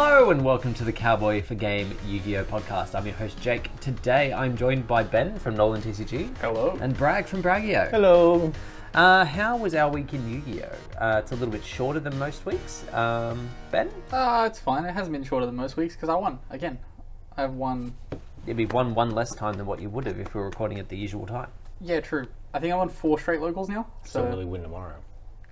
Hello and welcome to the Cowboy for Game Yu-Gi-Oh podcast. I'm your host Jake. Today I'm joined by Ben from Nolan TCG Hello. and Bragg from Braggio. Hello. Uh, how was our week in Yu-Gi-Oh? Uh, it's a little bit shorter than most weeks. Um, ben, Uh, it's fine. It hasn't been shorter than most weeks because I won again. I've won. it'd be one one less time than what you would have if we were recording at the usual time. Yeah, true. I think I won four straight locals now. So So really win tomorrow.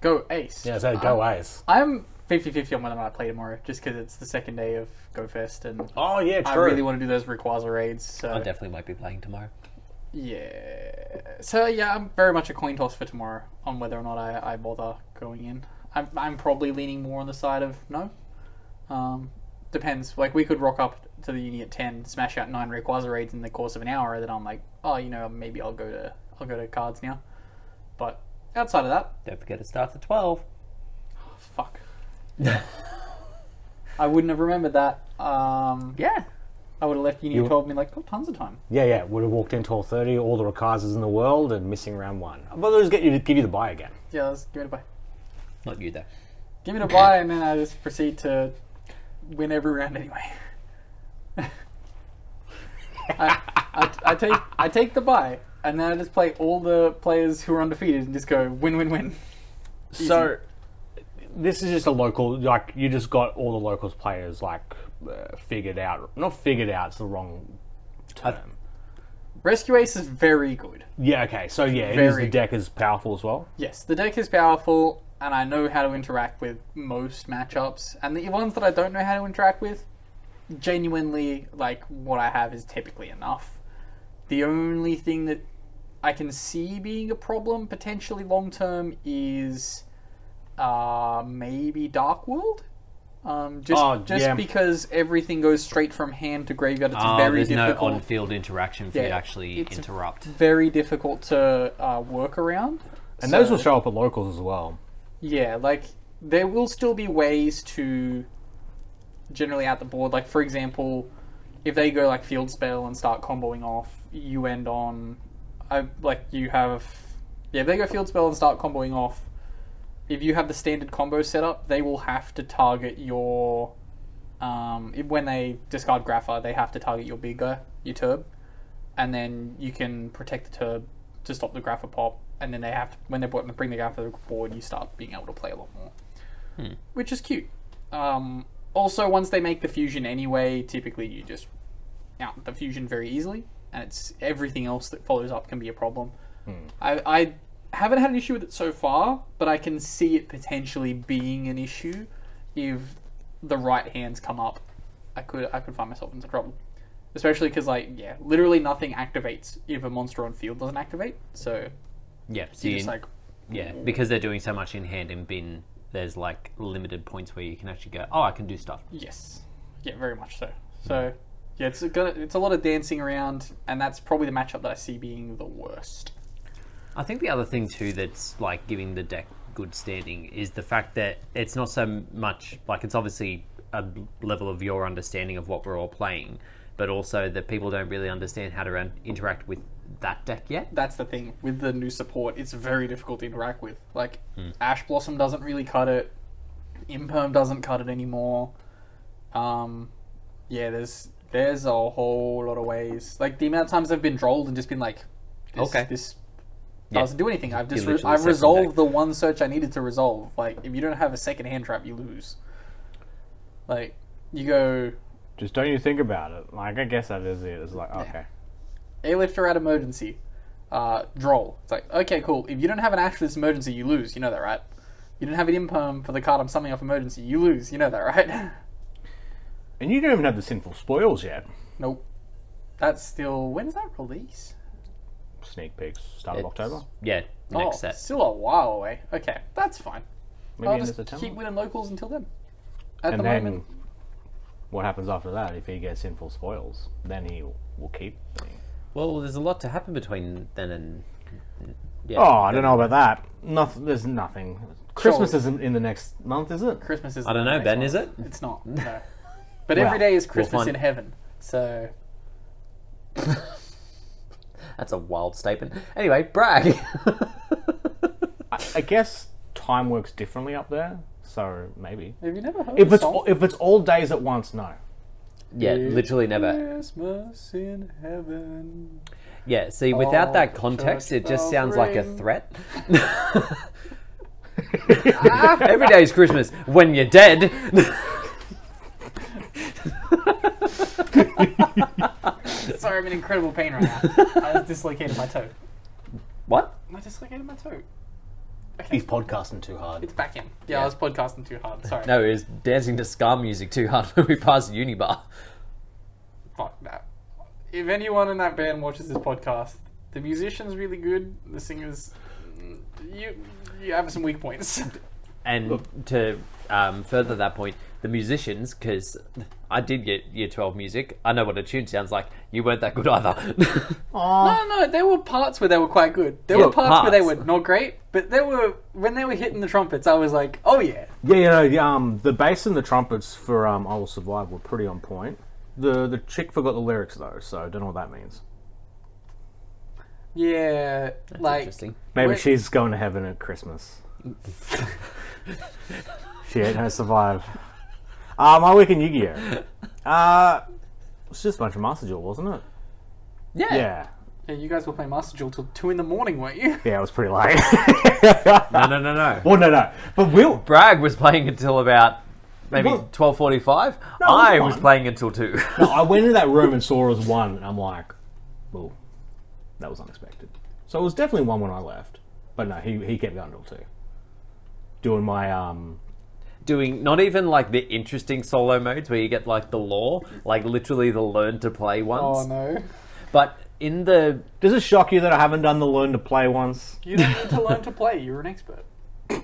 go ace. Yeah, so go Ace. I'm 50-50 on whether or not I play tomorrow, just because it's the second day of Go Fest and Oh yeah, I really want to do those Rayquaza raids. So I definitely might be playing tomorrow. yeah. So yeah, I'm very much a coin toss for tomorrow on whether or not I, I bother going in. I'm I'm probably leaning more on the side of no. Um, depends. Like we could rock up to the uni at ten, smash out nine Rayquaza raids in the course of an hour. And then I'm like, oh, you know, maybe I'll go to I'll go to cards now. But outside of that, Don't forget it starts at twelve. Fuck. I wouldn't have remembered that. Um, Yeah. I would have left uni You- and told me like, got tons of time. Yeah, yeah. Would have walked in twelve thirty, all the Rayquazas in the world, and missing round one. But they'll just get you to give you the buy again. Yeah, let's give it a buy. Not you though. Give me the buy, and then I just proceed to win every round anyway. I, I, I take I take the buy, and then I just play all the players who are undefeated and just go win, win, win. So this is just a local. Like you just got all the locals players like uh, figured out. Not figured out. It's the wrong term. Rescue Ace is very good. yeah. Okay. So yeah, it is Very the deck is powerful as well. Yes, the deck is powerful, and I know how to interact with most matchups. And the ones that I don't know how to interact with, genuinely, like what I have is typically enough. The only thing that I can see being a problem potentially long term is uh, maybe Dark World. Um, just Oh, just yeah. because everything goes straight from hand to graveyard, it's Oh, very there's no difficult. on-field interaction for you to actually it's- interrupt. very difficult to uh, work around. And those will show up at locals as well. Yeah, like there will still be ways to generally out the board. Like for example, if they go like field spell and start comboing off, you end on, I like you have, yeah. If they go field spell and start comboing off, if you have the standard combo set up, they will have to target your, um, if- when they discard Grapha, they have to target your big guy, your Turb, and then you can protect the Turb to stop the Grapha pop, and then they have to when they bring bring the Grapha to the board, you start being able to play a lot more, which is cute. Um, also, once they make the fusion anyway, typically you just out the fusion very easily, and it's everything else that follows up can be a problem. I, I haven't had an issue with it so far, but I can see it potentially being an issue if the right hands come up. I could I could find myself in some trouble, especially because like yeah, literally nothing activates if a monster on field doesn't activate. So Yeah. So you just like yeah, because they're doing so much in hand and bin. There's like limited points where you can actually go. Oh, I can do stuff. Yes. Yeah, very much so. So, yeah, it's gonna, it's a lot of dancing around, and that's probably the matchup that I see being the worst. I think the other thing too that's like giving the deck good standing is the fact that it's not so much like it's obviously a level of your understanding of what we're all playing, but also that people don't really understand how to interact with that deck yet. That's the thing with the new support. It's very difficult to interact with. Like, Ash Blossom doesn't really cut it. Imperm doesn't cut it anymore. Um, yeah, there's there's a whole lot of ways. Like the amount of times I've been drolled and just been like, this, Okay. this Yeah. doesn't do anything. I've just re- I've resolved deck. the one search I needed to resolve. Like if you don't have a second hand trap, you lose. Like you go Just don't you think about it. Like I guess that is it. It's like okay. a lifter at emergency, uh, droll. It's like okay, cool. If you don't have an ash for this emergency, you lose. You know that, right? You don't have an imperm for the card I'm summoning off emergency, you lose. You know that, right? And you don't even have the sinful spoils yet. nope. That's still when's that release? Sneak peeks, start It's- of October. Yeah, next oh, set. still a while away. Okay, that's fine. Maybe I'll end of just September. keep winning locals until then. At and the then moment, what happens after that? If he gets sinful spoils, then he will keep. winning. Well, there's a lot to happen between then and yeah. Oh, I don't know about that. Nothing. There's nothing. Christmas isn't in the next month, is it? Christmas is. I don't know, Ben. Is it? It's not. No. But Well, every day is we'll Christmas find- in heaven. So That's a wild statement. Anyway, brag. I, I guess time works differently up there. So maybe. Have you never heard If it's song? if it's all days at once, no. Yeah, literally never. Christmas in heaven. Yeah, see, without All that context, it just bells sounds like a threat. Every day is Christmas when you're dead. Sorry, I'm in incredible pain right now. I just dislocated my toe. what? I dislocated my toe. Okay. He's podcasting too hard. It's back in. Yeah, I was podcasting too hard. Sorry. No, it was dancing to ska music too hard when we passed Unibar. Fuck that. If anyone in that band watches this podcast, the musician's really good. The singer's, mm, you you have some weak points. And to um, further that point, the musicians, because I did get year 12 music, I know what a tune sounds like. You weren't that good either. no, no, there were parts where they were quite good. There were Yeah, parts, where they parts. were not great, but there were when they were hitting the trumpets, I was like, oh yeah. Yeah, you know, the, um, the bass and the trumpets for um, "I Will Survive" were pretty on point. The the chick forgot the lyrics though, so I don't know what that means. Yeah, like Interesting. Maybe Wait. she's going to heaven at Christmas. she ain't gonna survive. Uh, my week in Yu-Gi-Oh. Uh, it's just a bunch of Master Duel, wasn't it? Yeah. Yeah. yeah, you guys were playing Master Duel till two in the morning, weren't you? Yeah, it was pretty late. No, no, no, no. well, no, no. But Will, Bragg was playing until about maybe Well- 12.45. No, it was I was fine. playing until 2. no, I went into that room and saw it was one, and I'm like, well, that was unexpected. So it was definitely one when I left. But no, he, he kept going till two. Doing my, um, Doing not even like the interesting solo modes where you get like the lore, like literally the learn to play ones. Oh no, But in the does it shock you that I haven't done the learn to play once? you don't need to learn to play. You're an expert.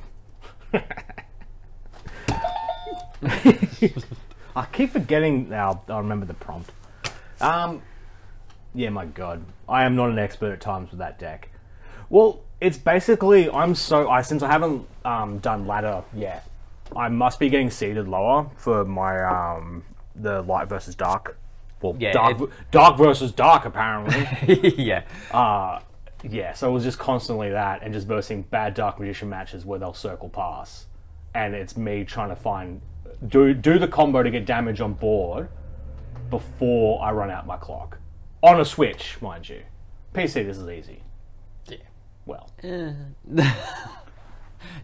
I keep forgetting now. I remember the prompt. Um, yeah, my god, I am not an expert at times with that deck. Well, it's basically I'm so I since I haven't um, done ladder yet, I must be getting seeded lower for my um the light versus dark. Well, Yeah, dark, it- dark versus dark apparently. yeah, uh, yeah, so it was just constantly that and just versing bad dark magician matches where they'll circle pass, and it's me trying to find do do the combo to get damage on board before I run out my clock on a switch, mind you. PC, this is easy. Yeah. Well,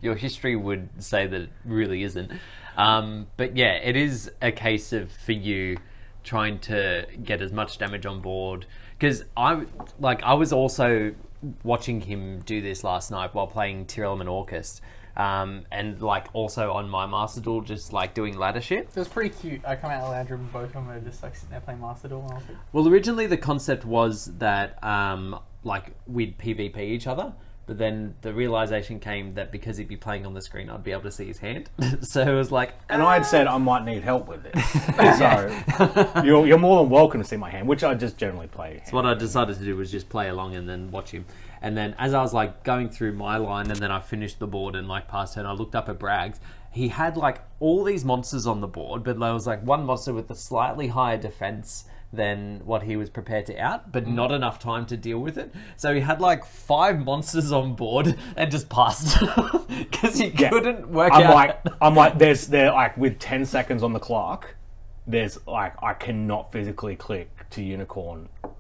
your history would say that it really isn't. Um, but yeah, it is a case of for you trying to get as much damage on board because I like I was also watching him do this last night while playing Tearlament Orcust. Um, and like also on my Master Duel, just like doing ladder shit. It was pretty cute. I come out of lounge and both of them are just like sitting there playing Master Duel, and I was like, Well, originally the concept was that um, like we'd PvP each other, but then the realization came that because he'd be playing on the screen, I'd be able to see his hand. so it was like, and I had said I might need help with this, so you're, you're more than welcome to see my hand, which I just generally play. So what I decided to do was just play along and then watch him. And then as I was like going through my line, and then I finished the board and like passed turn, I looked up at Bragg's. He had like all these monsters on the board, but there was like one monster with a slightly higher defense than what he was prepared to out, but mm. not enough time to deal with it. So he had like five monsters on board and just passed because he Yeah. couldn't work I'm out. like, I'm like, there's there like with ten seconds on the clock, there's like I cannot physically click to unicorn in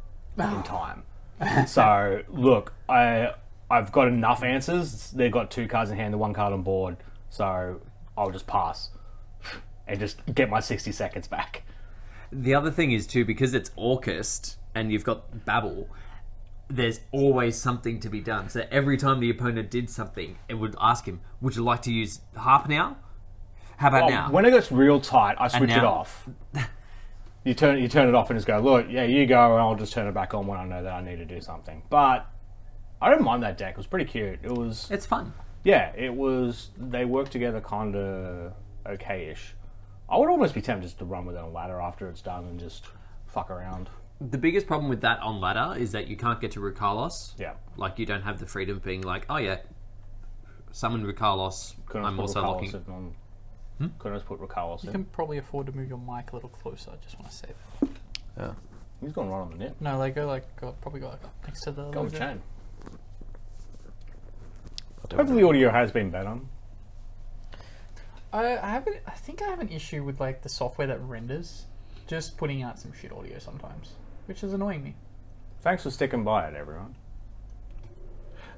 ah. time. so look, I I've got enough answers. They've got two cards in hand, the one card on board. So I'll just pass and just get my sixty seconds back. The other thing is too because it's Orcust and you've got Babel. There's always something to be done. So every time the opponent did something, it would ask him, "Would you like to use harp now? How about Oh, now?" When it gets real tight, I switch it now- off. You turn you turn it off and just go, look, yeah, you go, and I'll just turn it back on when I know that I need to do something. But I don't mind that deck. It was pretty cute. It was it's fun. yeah, it was. They work together kind of okay-ish. I would almost be tempted just to run with it on ladder after it's done and just fuck around. The biggest problem with that on ladder is that you can't get to Rulkallos. Yeah. Like you don't have the freedom of being like, "Oh yeah, summon Rulkallos. Couldn't I'm put also Rulkallos locking." in on- hmm? Couldn't just put Rulkallos you in. can probably afford to move your mic a little closer. I just want to say that. Yeah. He's going right on the net. No, like go like go, probably go like up next to the. Go on the logo. chain. Hopefully, the audio has been better. I, I have an, I think I have an issue with like the software that renders, just putting out some shit audio sometimes, which is annoying me. Thanks for sticking by it, everyone.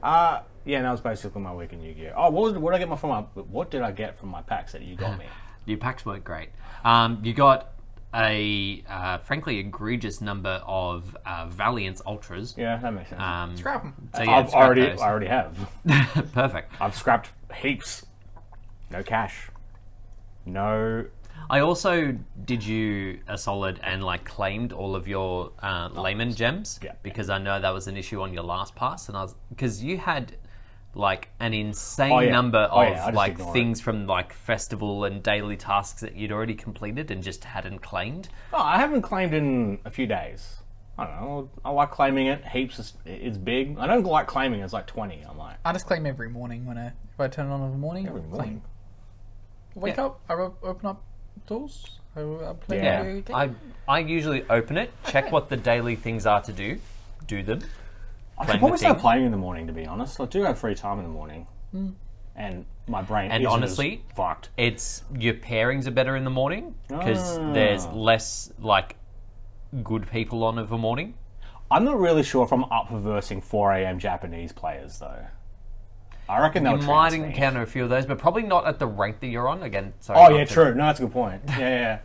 Uh, yeah, that was basically my week in Yu-Gi-Oh. Oh, what was what did I get my from my what did I get from my packs that you got me? Your packs weren't great. Um, you got a uh, frankly egregious number of uh, Valiance Ultras. Yeah, that makes sense. Um, Scrap 'em. so yeah, I've scrap already those. I already have. Perfect. I've scrapped heaps. No cash. No. I also did you a solid and like claimed all of your uh, layman gems Yeah. because I know that was an issue on your last pass, and I was because you had like an insane Oh, yeah. number Oh, of yeah, I just like ignore it. things from like festival and daily tasks that you'd already completed and just hadn't claimed. Oh, I haven't claimed in a few days. I don't know. I like claiming it. Heaps. Is, it's big. I don't like claiming. It's like twenty. I'm like I just claim every morning when I if I turn it on in the morning. every I claim. Morning. Wake Yeah. up, I ro- open up doors. I, I play Yeah. video game. I I usually open it, check what the daily things are to do, do them. I Claim should probably start playing in the morning. To be honest, I do have free time in the morning, and my brain. And isn't as honestly- fucked. It's your pairings are better in the morning because Ah. there's less like good people on of a morning. I'm not really sure if I'm up for versing 4 a.m. Japanese players though. I reckon they'll You might encounter a few of those, but probably not at the rank that you're on. Again, sorry. Oh yeah, true. No, that's a good point. Yeah, yeah.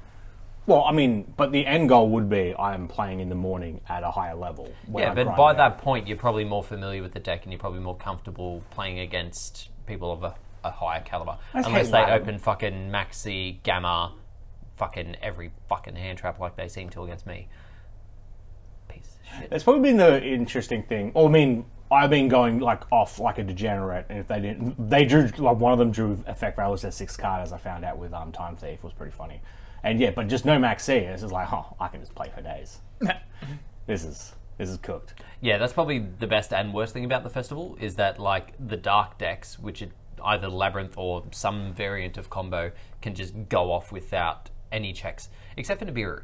Well, I mean, but the end goal would be I am playing in the morning at a higher level. Yeah, I but by out. that point, you're probably more familiar with the deck, and you're probably more comfortable playing against people of a, a higher caliber. Unless they open fucking Maxx C, gamma, fucking every fucking hand trap like they seem to against me. Piece of shit. It's probably been the interesting thing. Or I mean, I've been going like off like a degenerate, and if they didn't, they drew like one of them drew Effect Veilers as six card, as I found out with um Time Thief was pretty funny. And yeah, but just no Maxx C. It's just like, oh, I can just play for days. this is this is cooked. Yeah, that's probably the best and worst thing about the festival is that like the dark decks, which are either labyrinth or some variant of combo, can just go off without any checks, except for Nibiru.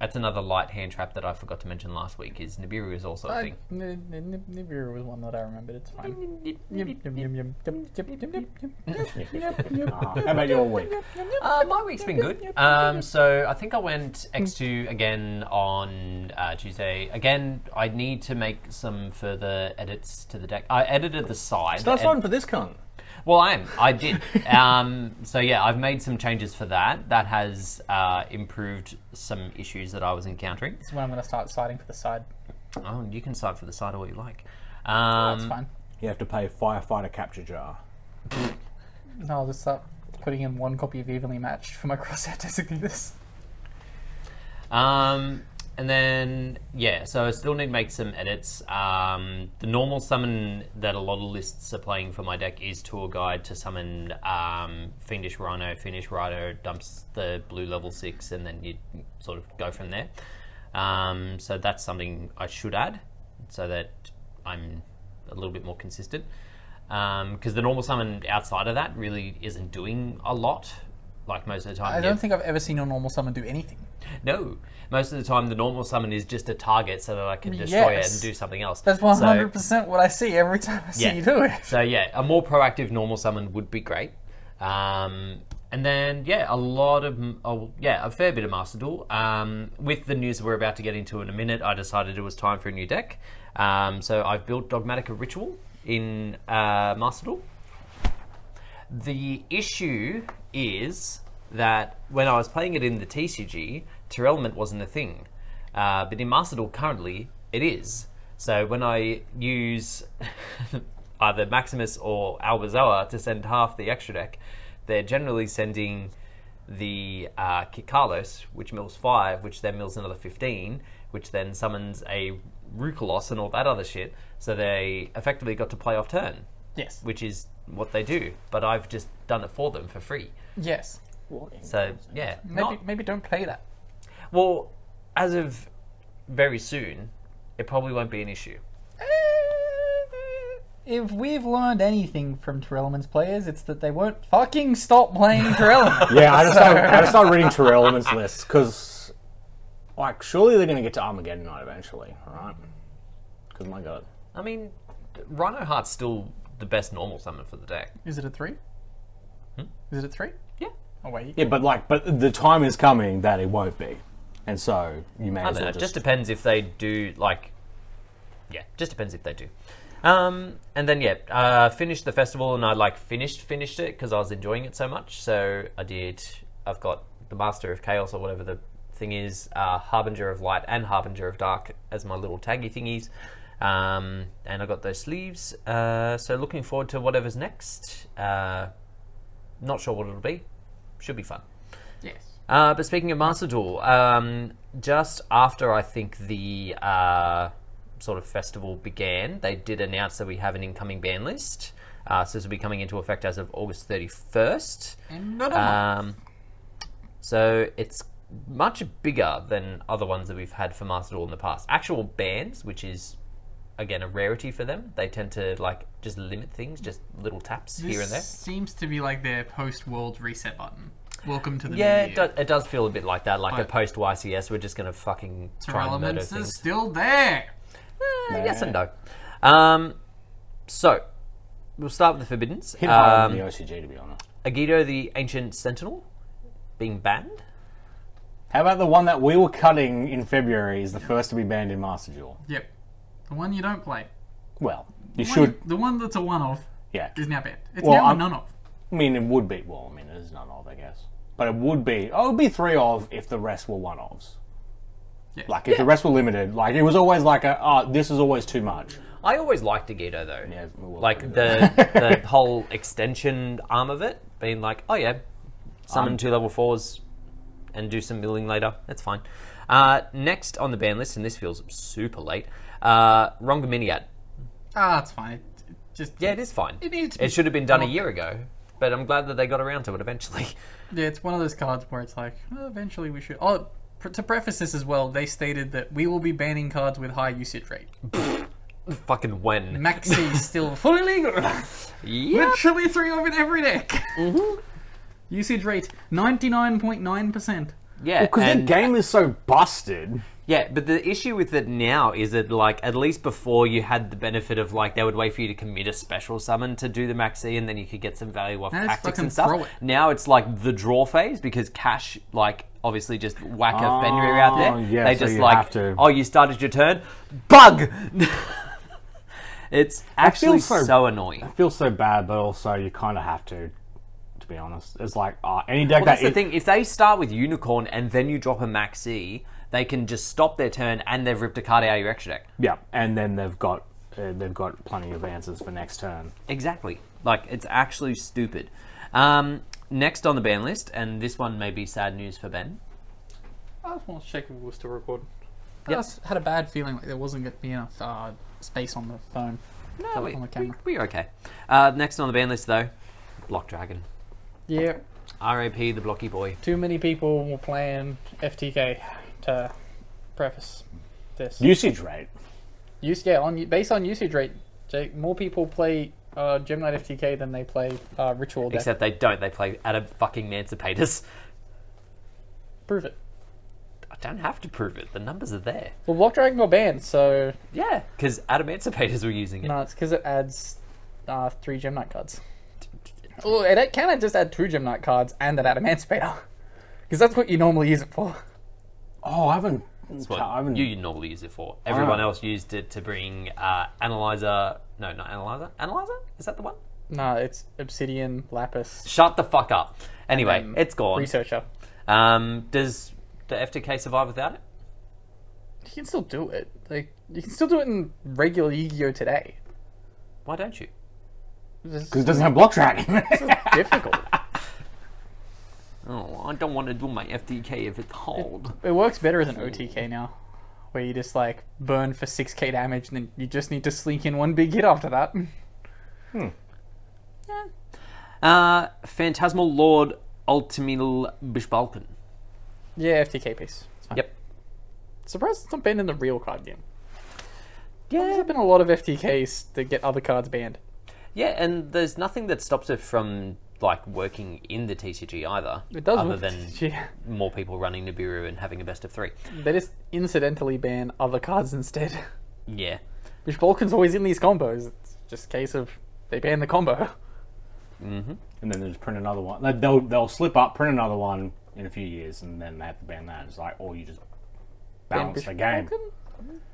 That's another light hand trap that I forgot to mention last week. Is Nibiru is also a I, thing. N- N- Nibiru was one that I remembered. It's fine. How about your week? Uh, my week's been good. Um, so I think I went X2 again on uh, Tuesday. Again, I need to make some further edits to the deck. I edited the side. Start not ed- for this con. Well, I am. I did. um, so yeah, I've made some changes for that. That has uh, improved some issues that I was encountering. This is when I'm going to start siding for the side. Oh, you can side for the side of what you like. That's Um, fine. You have to pay firefighter capture jar. No, I'll just start putting in one copy of Evenly Matched for my crosshair designated Um, and then yeah, so I still need to make some edits. Um, the normal summon that a lot of lists are playing for my deck is Tour Guide to summon um, Fiendish Rhino. Fiendish Rhino dumps the blue level six, and then you sort of go from there. Um, so that's something I should add, so that I'm a little bit more consistent. Because the normal summon outside of that really isn't doing a lot. Like most of the time, I don't think I've ever seen a normal summon do anything. no, most of the time the normal summon is just a target so that I can destroy it and do something else. That's 100% what I see every time I see Yeah. you do it. So yeah, a more proactive normal summon would be great. Um, and then yeah, a lot of oh, yeah, a fair bit of Master Duel. Um, with the news we're about to get into in a minute, I decided it was time for a new deck. Um, so I've built Dogmatika Ritual in uh, Master Duel. The issue is that when I was playing it in the TCG, Tear wasn't a thing. Uh, but in Master Duel currently, it is. So when I use either Maximus or Albazoa to send half the extra deck, they're generally sending the uh, Kitkallos, which mills 5, which then mills another 15, which then summons a Rulkallos and all that other shit. So they effectively got to play off turn Yes. which is what they do. But I've just done it for them for free. Yes. So yeah, Maybe not- maybe don't play that. Well, as of very soon, it probably won't be an issue. Eh, if we've learned anything from Tearlaments players, it's that they won't fucking stop playing Terrellman. Yeah, I just started, I just started reading Tearlaments lists because, like, surely they're going to get to Armageddon Knight eventually, right? Because my god, I mean, Reinoheart's still the best normal summon for the deck. Is it a three? Hmm? Is it at three? Yeah. Oh wait. Yeah, but like, but the time is coming that it won't be, and so you may I don't know. well It just. just depends if they do like. Yeah, just depends if they do. Um, and then yeah, uh, finished the festival, and I like finished finished it because I was enjoying it so much. So I did. I've got the Master of Chaos or whatever the thing is, uh, Harbinger of Light and Harbinger of Dark as my little taggy thingies. Um, and I got those sleeves. Uh, so looking forward to whatever's next. Uh, not sure what it'll be. Should be fun. Yes. Uh, but speaking of Master Duel, um, just after I think the uh, sort of festival began, they did announce that we have an incoming ban list. Uh, so this will be coming into effect as of August 31st. Not Um, so it's much bigger than other ones that we've had for Master Duel in the past. Actual bans, which is again a rarity for them, they tend to like just limit things, just little taps here and there. seems to be like their post-world reset button. Welcome to the Yeah, new it, year. do, it does feel a bit like that, like a post YCS. We're just gonna fucking try and murder Relevance is things. still there. Eh, Yes and no. Um, so we'll start with the Forbiddens. hit Um, than the OCG, to be honest. Agito, the Ancient Sentinel, being banned. How about the one that we were cutting in February is the first to be banned in Master Duel? Yep. The one you don't play. Well, you The should. One, the one that's a one-off Yeah. is now banned. It's Well, now a I'm- none-off. I mean, it would be. Well, I mean, it is none of, I guess. But it would be. Oh, it would be three of if the rest were one ofs. Yeah. Like, if the rest were limited, like, it was always like a, oh, this is always too much. I always liked Agito though. Yeah, well, like the the whole extension arm of it being like, oh yeah, summon Um, two level fours and do some milling later. That's fine. Uh, next on the ban list, and this feels super late, uh, Rongaminiad. Ah, it's fine. It, it just Yeah, it is fine. It needs to be It should have been done a year ago, but I'm glad that they got around to it eventually. Yeah, it's one of those cards where it's like, oh, eventually we should. Oh, pr- to preface this as well, they stated that we will be banning cards with high usage rate. Fucking when? Maxx C is still fully legal. Yeah. Literally three of it every deck. Mm-hmm. Usage rate ninety nine point nine percent. Yeah, Because the and- game is so busted. Yeah, but the issue with it now is that, like, at least before you had the benefit of, like, they would wait for you to commit a special summon to do the Maxx C, and then you could get some value off Now just tactics fucking and stuff. it. Now it's like the draw phase because Cash, like, obviously just whack a Fenrir out there. Oh, yeah, they so just you like, have to- oh, you started your turn, bug. it's actually so- so... annoying. It feels so bad, but also you kind of have to, to be honest. It's like, uh, any deck Well, that's that. the thing. If they start with Unicorn and then you drop a Maxx C, they can just stop their turn and they've ripped a card out of your extra deck. Yeah, and then they've got uh, they've got plenty of answers for next turn. Exactly. Like it's actually stupid. Um, next on the ban list, and this one may be sad news for Ben. I just want to check if we're still recording. I just had a bad feeling like there wasn't going to be enough uh, space on the phone. No, we, on the camera. we, are okay. Uh, next on the ban list, though, Block Dragon. Yeah, RAP, the blocky boy. too many people were playing FTK to preface this. Usage rate. Use yeah on you based on usage rate, Jake, more people play uh, Gemini FTK than they play uh, Ritual deck. Except they don't. They play Adam fucking Emancipators. Prove it. I don't have to prove it. The numbers are there. Well, Block Dragon got banned, so Yeah, because Adam Emancipators were using it. no, it's because it adds uh, three Gem Knight cards. Well, it can just add two Gem Knight cards and an Emancipator, because that's what you normally use it for. Oh, I haven't. That's what I haven't. you normally use it for. Everyone else used it to bring uh, Analyzer. No, not Analyzer. Analyzer? Is that the one? No, it's Obsidian, Lapis, Shut the fuck up. Anyway, um, it's gone. Researcher. Um, does the FTK survive without it? You can still do it. Like you can still do it in regular Yu-Gi-Oh today. Why don't you? It's just Because it doesn't have block dragon. difficult. Oh, I don't want to do my FTK if it's hold. It works better as an OTK now, where you just like burn for six k damage, and then you just need to slink in one big hit after that. Hmm. Yeah. Uh, Phantasmal Lord Ultimitl Bishbaalkin. Yeah, FTK piece. It's fine. Yep. Surprised it's not banned in the real card game. Yeah, There's been a lot of FTKs to get other cards banned. yeah, and there's nothing that stops it from like working in the TCG either. It does. other than yeah. more people running Nibiru and having a best of three. they just incidentally ban other cards instead. Yeah. Which Balkan's always in these combos. It's just a case of they ban the combo. mm-hmm. and then they just print another one. Like, They'll they'll slip up, print another one in a few years, and then they have to ban that. It's like, or you just balance the game.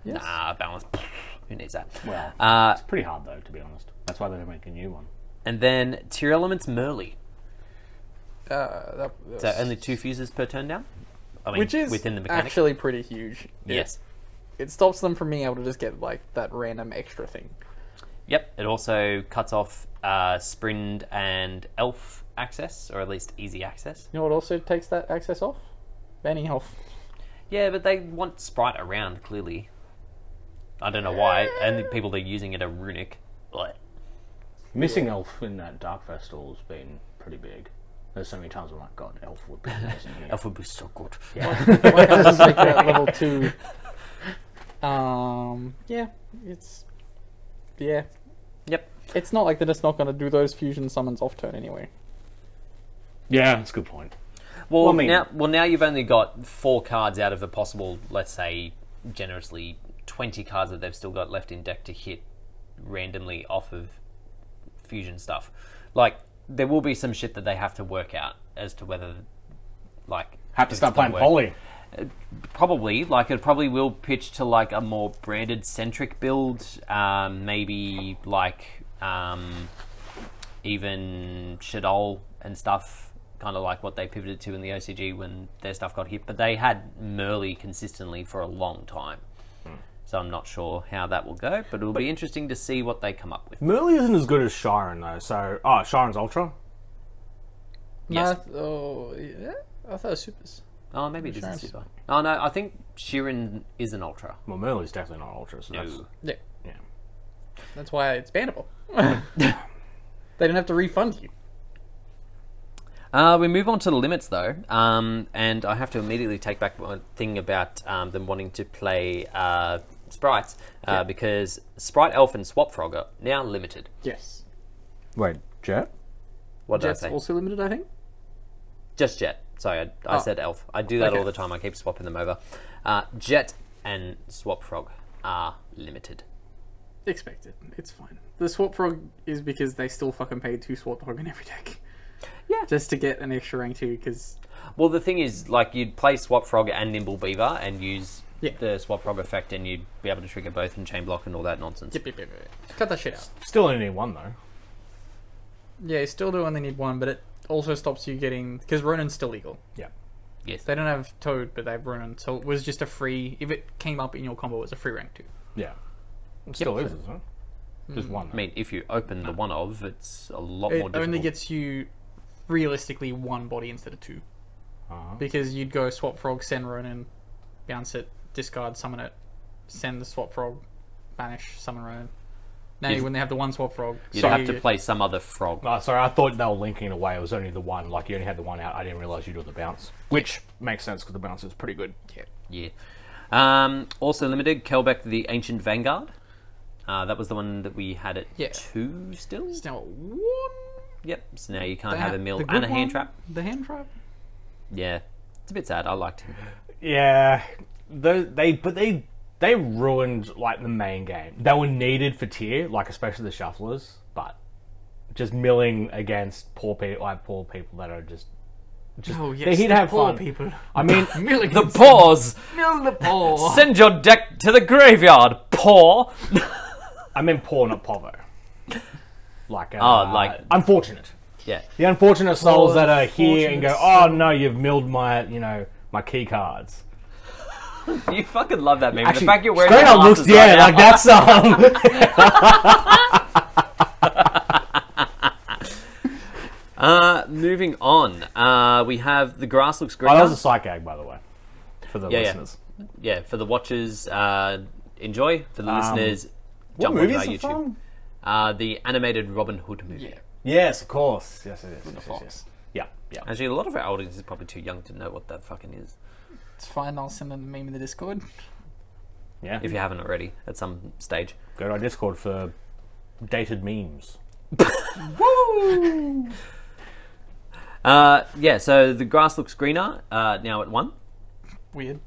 Yes. Ah, balance. Who needs that? Well, Uh, it's pretty hard though, to be honest. That's why they don't make a new one. And then Tearlaments Merrli. Uh, that, So only two fuses per turn down. I mean, which is within the mechanic. actually pretty huge. Yes. it stops them from being able to just get like that random extra thing. Yep. It also cuts off uh, Sprind and Elf access, or at least easy access. You know what also takes that access off? Banning health. Yeah, but they want Sprite around clearly. I don't know why. And people that are using it are runic. But Missing Elf in that Dark Festival has been pretty big. There's so many times I'm like, God, Elf would be amazing. here." Elf would be so good. Why can't I just make that level two? Um, yeah, it's yeah. Yep. It's not like they're just not going to do those fusion summons off turn anyway. yeah, that's a good point. Well, Well, I mean- now, well, now you've only got four cards out of the possible, let's say, generously twenty cards that they've still got left in deck to hit randomly off of fusion stuff. Like, there will be some shit that they have to work out as to whether, like, Have to start playing work. Poly. Probably, like, it probably will pitch to like a more branded centric build. Um, maybe like um, even Shadol and stuff, kind of like what they pivoted to in the OCG when their stuff got hit. But they had Merrli consistently for a long time. So I'm not sure how that will go, but it'll be interesting to see what they come up with. Merrli isn't as good as Sharon though. So, oh, Sharon's Ultra. Yes. No, oh, yeah. I thought it was supers. Oh, maybe it is a super. Oh no, I think Sheeran is an ultra. Well, Merrli's definitely not Ultra. So that's, Yeah, yeah. that's why it's bannable. they didn't have to refund you. Uh, we move on to the limits though, um, and I have to immediately take back one thing about um, them wanting to play uh, sprites uh, Yeah. because Sprite Elf and Swap Frog are now limited. Yes. Wait, Jet? What did I say? also limited, I think. Just Jet. Sorry, I, I Oh. said Elf. I do that Okay. all the time. I keep swapping them over. Uh, Jet and Swap Frog are limited. Expected. It's fine. The swap frog is because they still fucking paid two swap frog in every deck. Yeah. Just to get an extra rank two, because Well, the thing is, like, you'd play Swap Frog and Nimble Beaver and use Yeah. the Swap Frog effect, and you'd be able to trigger both and chain block and all that nonsense. yep, yep, yep, yep. cut that shit out. Still only need one though. Yeah, you still do only need one, but it also stops you getting because Ronan's still legal. Yeah. Yes. They don't have Toad, but they have Ronan, so it was just a free. If it came up in your combo, it was a free rank two. Yeah. It still is, isn't it? Just one. I mean, if you open the one of, it's a lot It more difficult. only gets you realistically one body instead of two, Uh-huh. because you'd go swap frog, send Ronan, bounce it, discard, summon it, send the swap frog, banish, summon Ronan. Now You'd- you wouldn't have the one swap frog. You'd so have you- to play some other frog. Oh, sorry, I thought they were linking in a. It was only the one. Like you only had the one out. I didn't realize you do the bounce, which makes sense because the bounce is pretty good. Yeah. Yeah. Um, also limited, Kelbeck the Ancient Vanguard. Uh, that was the one that we had at Yeah. two still. It's now one. Yep. So now you can't They have a mill the and a hand one, trap. The hand trap. Yeah. It's a bit sad. I liked him. Yeah, those, they but they they ruined like the main game. They were needed for tier, like especially the shufflers, but just milling against poor people, like poor people that are just just Oh yes, they're here the have poor fun. people. I mean, Milling The pause. Mill the poor. Send your deck to the graveyard, poor. I mean poor, not povo. Like uh, Oh, like- unfortunate. yeah. The unfortunate souls Poor, that are here and go, oh no, you've milled my, you know, my key cards. You fucking love that meme. Actually, the fact you're wearing straight the up looks, glasses yeah, right like that that's um. Uh, moving on. Uh, we have the grass looks greener. oh, that was a psych gag, by the way, for the Yeah, yeah. listeners. yeah, for the watchers, uh, enjoy. For the Um, listeners, What jump onto movies our are YouTube. from? Uh, the animated Robin Hood movie. Yeah. Yes, of course. Yes, it is. Yes, yes, Fox. yes. Yeah, yeah. Actually, a lot of our audience is probably too young to know what that fucking is. It's fine. I'll send a meme in the Discord. Yeah. If you haven't already, at some stage. Go to our Discord for dated memes. Woo! Uh, yeah, so the grass looks greener uh, now at one. Weird.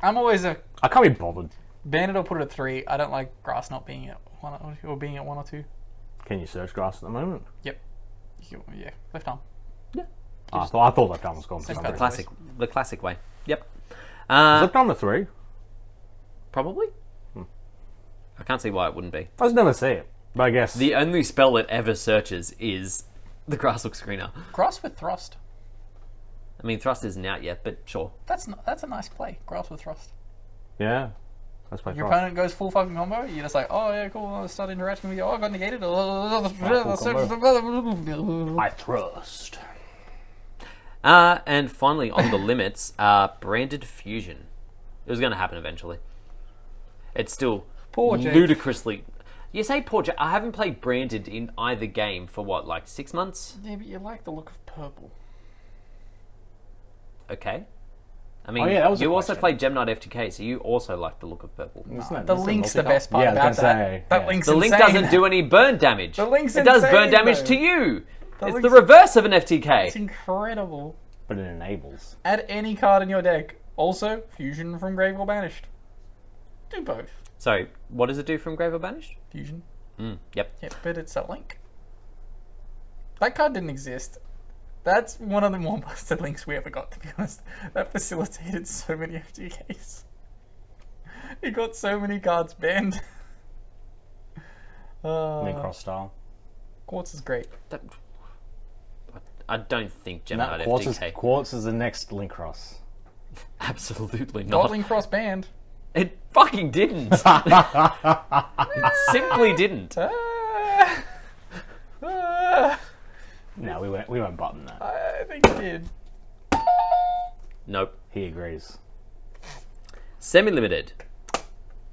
I'm always a I can't be bothered. bandit. I'll put it at three. I don't like grass not being at one or, or being at one or two. Can you search grass at the moment? Yep. You- Yeah, left arm. I thought I thought left arm was gone for some colour. Classic, the classic way. Yep. Uh, Left arm a three? probably. I can't see why it wouldn't be. I just never see it. But I guess The only spell it ever searches is the Grass Looks Greener. Grass with thrust. I mean, Thrust isn't out yet, but sure. That's not, that's a nice play. Grass with thrust. yeah. Let's play Your fast. opponent goes full fucking combo. You're just like, oh yeah, cool. I'll start interacting with you. Oh, I got negated. I thrust. Uh, and finally, on the limits, uh, branded fusion. It was going to happen eventually. It's still Poor Jake. ludicrously. You say poor Jake. I haven't played branded in either game for what, like six months? Yeah, but you like the look of purple. Okay. I mean, Oh, yeah, that was you also question. played Gem Knight FTK, so you also like the look of purple. Isn't that- The link's the best part Yeah, I was about that. say, that yeah. link's The link doesn't do any burn damage. The link's It does burn damage though. to you. It's the reverse of an FTK. It's incredible. But it enables. Add any card in your deck. Also, fusion from Grave or Banished. Do both. Sorry, what does it do from Grave or Banished? Fusion. Mm, yep. Yeah, but it's a link. That card didn't exist. That's one of the more busted links we ever got, to be honest. That facilitated so many FTKs. It got so many cards banned. Uh, Linkross style. Quartz is great. That- I don't think Gem That Knight quartz is, quartz is the next Linkross. Absolutely Got not. Linkross banned. It fucking didn't. it simply didn't. Ah, No, we won't. We won't button that. I think it did. Nope. He agrees. Semi limited.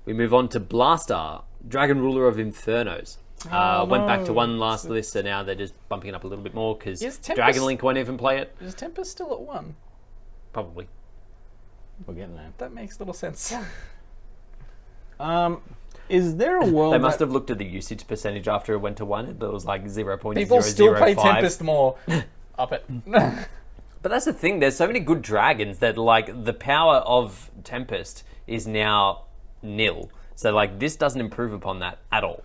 We move on to Blaster, Dragon Ruler of Infernos. Uh, Oh, Went back to one last list, so now they're just bumping it up a little bit more because Is Dragon Link won't even play it. Is Tempest still at one? Probably. We're getting there. That makes little sense. Um, is there a world? They must that- have looked at the usage percentage after it went to one, and it was like 0.005. People still play Tempest more. Up it. But that's the thing. There's so many good dragons that like the power of Tempest is now nil. So like this doesn't improve upon that at all.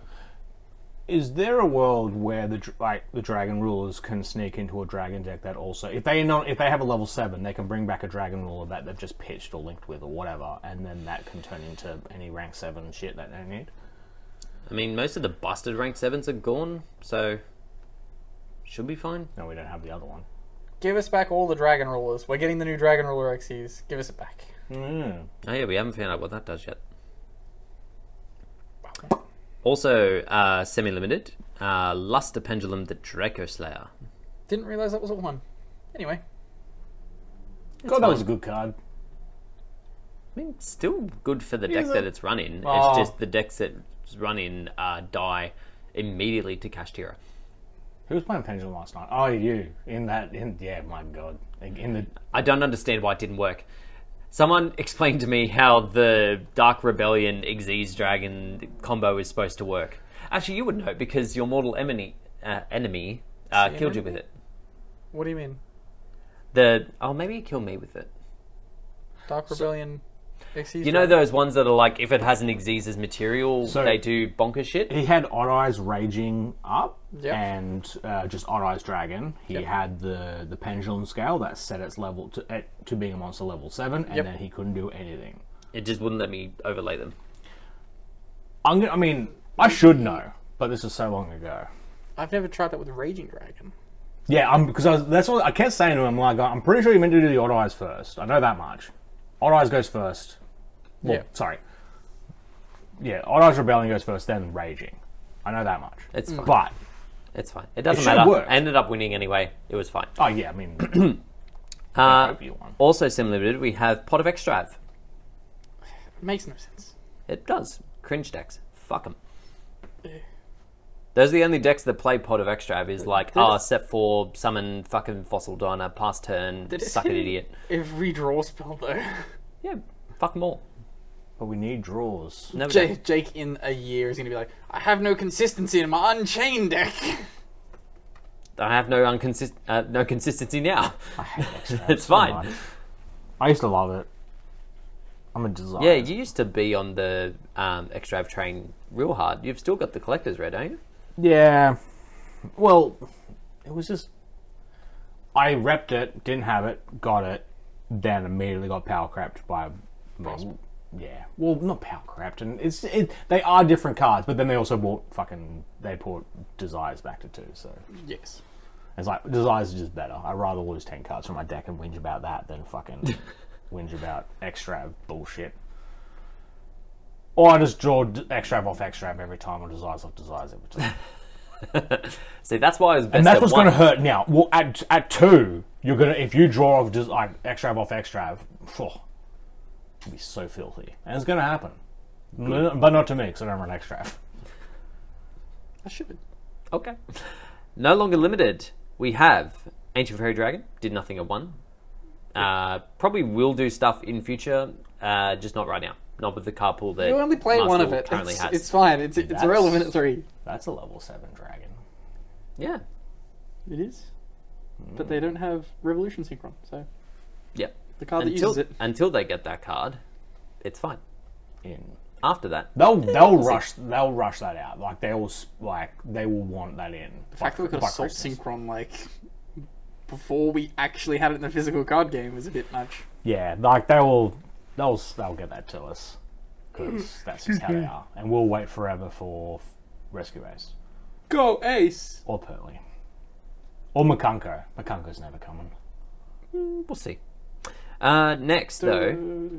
Is there a world where the like the dragon rulers can sneak into a dragon deck that also, if they not if they have a level seven, they can bring back a dragon ruler that they've just pitched or linked with or whatever, and then that can turn into any rank seven shit that they need. I mean, most of the busted rank sevens are gone, so should be fine. No, we don't have the other one. Give us back all the Dragon Rulers. We're getting the new Dragon Ruler XEs. Give us it back. Mm. Oh yeah, we haven't found out what that does yet. Also, uh, semi-limited, uh, Luster Pendulum, the Draco Slayer. Didn't realize that was a one. Anyway, God, that was a good card. I mean, still good for the deck it? that it's run in. Oh. It's just the decks that it's run in uh, die immediately to Kashtira. Who was playing Pendulum last night? Oh, you in that? In yeah, my god, in the I don't understand why it didn't work. Someone explained to me how the Dark Rebellion Xyz Dragon combo is supposed to work. Actually, you would know because your mortal enemy, uh, enemy uh, killed you with it. what do you mean? The oh, maybe you kill me with it. Dark Rebellion XEs? You know those ones that are like if it has an Xyz's material, So- they do bonker shit. he had Odd Eyes raging up Yep. and uh, just Odd Eyes Dragon. He Yep. had the the pendulum scale that set its level to at, to being a monster level seven, and Yep. then he couldn't do anything. It just wouldn't let me overlay them. I'm gonna, I mean, I should know, but this is so long ago. I've never tried that with Raging Dragon. Yeah, I'm because I was, that's what I kept saying to him. Like, I'm pretty sure you meant to do the Odd Eyes first. I know that much. Odd Eyes goes first. Well, Yeah. sorry. Yeah, Odd Eyes Rebellion goes first, then Raging. I know that much. It's fine. But It's fine. It doesn't should matter. work. I ended up winning anyway. It was fine. oh yeah, I mean, Uh, hope you won. also, semi-limited, we have Pot of Extrav. Makes no sense. It does. Cringe decks. Fuck them. Those are the only decks that play Pot of Extrav is like, Did oh, set for summon fucking Fossil Dyna, pass turn, Did it suck it, hit idiot. Every draw spell though. Yeah, fuck them all. But we need draws. Never Jake, done. Jake in a year is gonna be like, I have no consistency in my Unchained deck. I have no unconsist- uh, no consistency now. I hate Extract It's so fine. much. I used to love it. I'm a designer. Yeah, you used to be on the um, Extrav train real hard. You've still got the collector's red, don't you? Yeah. Well, it was just I repped it, didn't have it, got it, then immediately got power crapped by well, yeah. Well, not power crapped, and it's it, they are different cards, but then they also bought fucking they bought desires back to two, so Yes. it's like desires are just better. I'd rather lose ten cards from my deck and whinge about that than fucking whinge about extra bullshit. Or I just draw d- extra off extra every time, or desires off desires every time. See, that's why I was best and that's at what's going to hurt now. Well, at at two, you're gonna if you draw off just like extra off extra, phew, it'll be so filthy, and it's gonna happen. N- But not to me, because I don't run extra. I should. Okay. No longer limited. We have Ancient Fairy Dragon. Did nothing at one. Uh, probably will do stuff in future. Uh, just not right now. Not with the card pool that You only play one of it. currently It's, has. it's fine. It's it's That's- irrelevant at three. That's a level seven dragon. Yeah. It is. But they hmm. don't have Revolution Synchron, so Yeah. the card that Until uses it. until they get that card, it's fine. In After that, they'll they'll rush they'll rush that out. Like they will like they will want that in. The fact that we got Assault Synchron like before we actually had it in the physical card game was a bit much. Yeah, like they will they'll they'll get that to us because that's just how they are, and we'll wait forever for Rescue Ace Go Ace! or Purrely or Makunko. Makunko's never coming. we'll see. Uh, next though,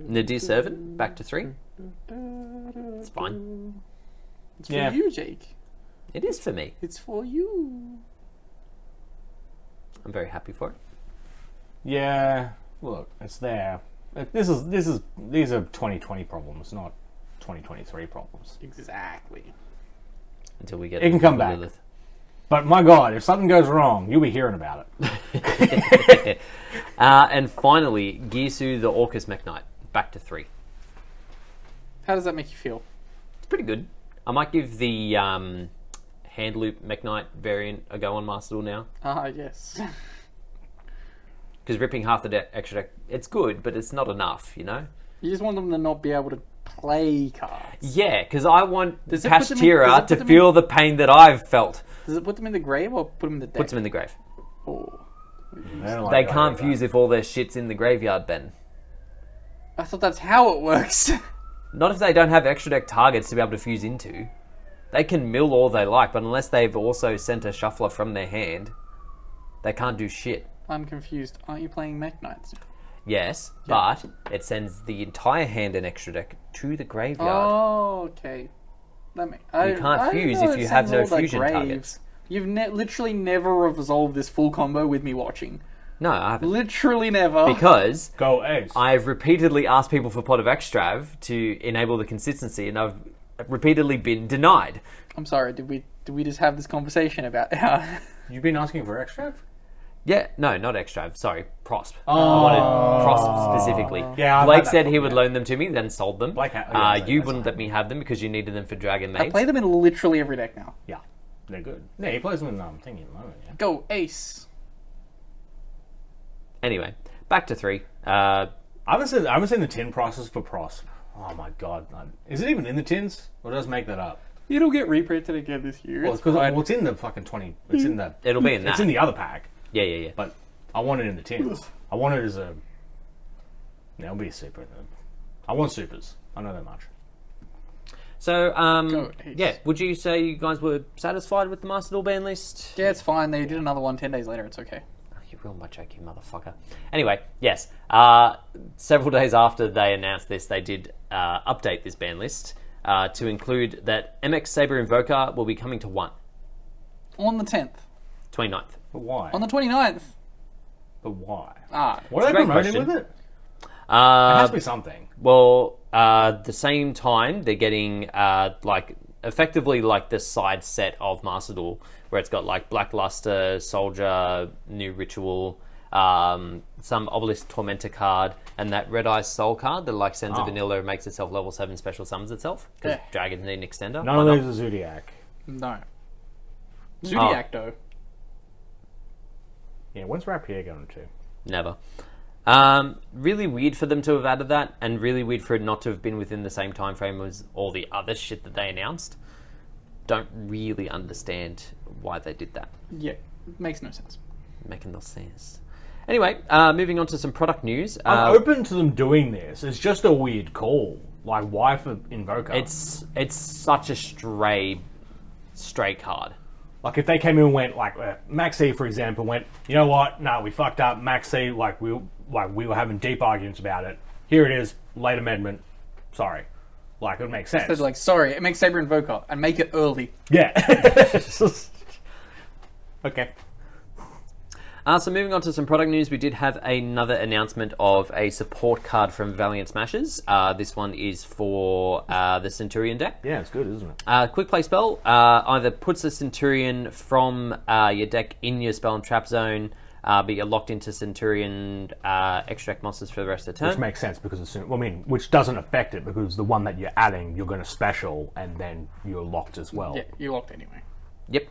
Nadir Servant back to three. It's fine. It's for Yeah. you, Jake. It is for me. It's for you. I'm very happy for it. Yeah, look, it's there. Uh, This is this is these are 2020 problems, not 2023 problems. Exactly. Until we get It can come back. Lilith. But my God, if something goes wrong, you'll be hearing about it. Uh, and finally, Girsu the Orcust Mekk-Knight back to three. How does that make you feel? It's pretty good. I might give the um, hand loop Mekk-Knight variant a go on Master Duel now Ah, yes. because ripping half the deck extra deck it's good, but it's not enough, you know. You just want them to not be able to play cards. Yeah, because I want Does it put them in- does it Kashtira put to them feel the pain that I've felt. Does it put them in the grave or put them in the deck? Puts them in the grave. Oh. don't They can't that. fuse if all their shit's in the graveyard, Ben. I thought that's how it works. Not if they don't have extra deck targets to be able to fuse into. They can mill all they like, but unless they've also sent a shuffler from their hand, they can't do shit. I'm confused. Aren't you playing Mekk-Knights? Yes, but it sends the entire hand and extra deck to the graveyard. Oh, okay. That make, I, You can't I fuse if you have no fusion graves. targets. You've ne- literally never resolved this full combo with me watching. No, I haven't. Literally never. Because Go Ace. I've repeatedly asked people for Pot of Extrav to enable the consistency, and I've repeatedly been denied. I'm sorry. Did we did we just have this conversation about how? You've been asking for extra? Yeah, no, not Extrav. Sorry, Prosp. Oh. I wanted Prosp specifically. Yeah, I've Blake had that said he problem, would yeah. loan them to me, then sold them. Blake ha- oh, yeah, uh, that's- you that's wouldn't fine. let me have them because you needed them for Dragon I Mates. play them in literally every deck now. Yeah, they're good. Yeah, he plays them in um, thingy at the moment. Yeah. Go Ace. Anyway, back to three. Uh, I haven't seen I haven't seen the tin prices for Pros. Oh my god, man. is it even in the tins or does it make that up? It'll get reprinted again this year. Well, it's it's, 'cause- fine. well, it's in the fucking twenty. It's in the. it'll be in that. It's in the other pack, yeah, yeah, yeah. but I want it in the tins. I want it as a. There'll be a super. I want supers. I know that much. So, um, Go yeah, would you say you guys were satisfied with the Master Duel ban list? yeah, it's fine. They did another one ten days later. It's okay. Oh, you ruined my joke, you motherfucker. Anyway, yes. Uh, several days after they announced this, they did uh, update this ban list uh, to include that MX Saber Invoker will be coming to 1, On the tenth. 29th. But why? On the 29th. but why? Ah, What are they great promoting question. with it? It Uh, has to be something. Well, uh, the same time they're getting uh, like effectively like the side set of Master Duel, where it's got like Blackluster, Soldier, New Ritual, um, some Obelisk Tormentor card, and that Red Eye Soul card that like sends a Oh. vanilla and makes itself level seven special summons itself because Yeah. dragons need an extender. None Why of not? those are Zoodiac. no. Zoodiac though. Yeah, when's Rapier going to? Never. Um, really weird for them to have added that, and really weird for it not to have been within the same time frame as all the other shit that they announced. Don't really understand why they did that. Yeah. makes no sense. Making no sense. Anyway, uh, moving on to some product news. I'm Uh, open to them doing this. It's just a weird call. Like, why for Invoker? it's it's such a stray stray card. Like if they came in and went like uh, Maxi, for example, went, you know what? No, we fucked up. Maxi, like we like we were having deep arguments about it. Here it is, late amendment. Sorry, like it would make sense. So like, sorry, it makes Saber Invoker and make it early. yeah. okay. Uh, so moving on to some product news, we did have another announcement of a support card from Valiant Smashers. Uh, this one is for uh, the Centurion deck. Yeah, it's good, isn't it? Uh, quick play spell uh, either puts a Centurion from uh, your deck in your spell and trap zone, uh, but you're locked into Centurion uh, extract monsters for the rest of the turn. Which makes sense because as soon, well, I mean, which doesn't affect it because the one that you're adding, you're going to special, and then you're locked as well. Yeah, you locked anyway. Yep.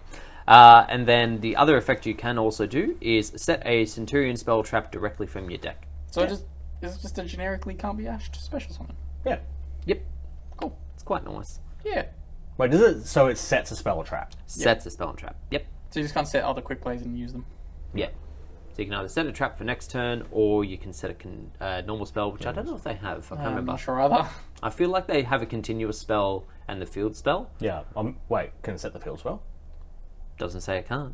Uh, and then the other effect you can also do is set a Centurion spell trap directly from your deck. So it just it's just a generically can't be ashed special summon. Yeah. Yep. Cool. It's quite nice. Yeah. Wait, does it? So it sets a spell trap. Sets a spell trap. Yep. So you just can't set other quick plays and use them. Yeah. So you can either set a trap for next turn, or you can set a con- uh, normal spell, which I don't know if they have. I can't I'm remember. not sure either. I feel like they have a continuous spell and the field spell. Yeah. Um. Wait, can it set the field spell? Doesn't say I can't.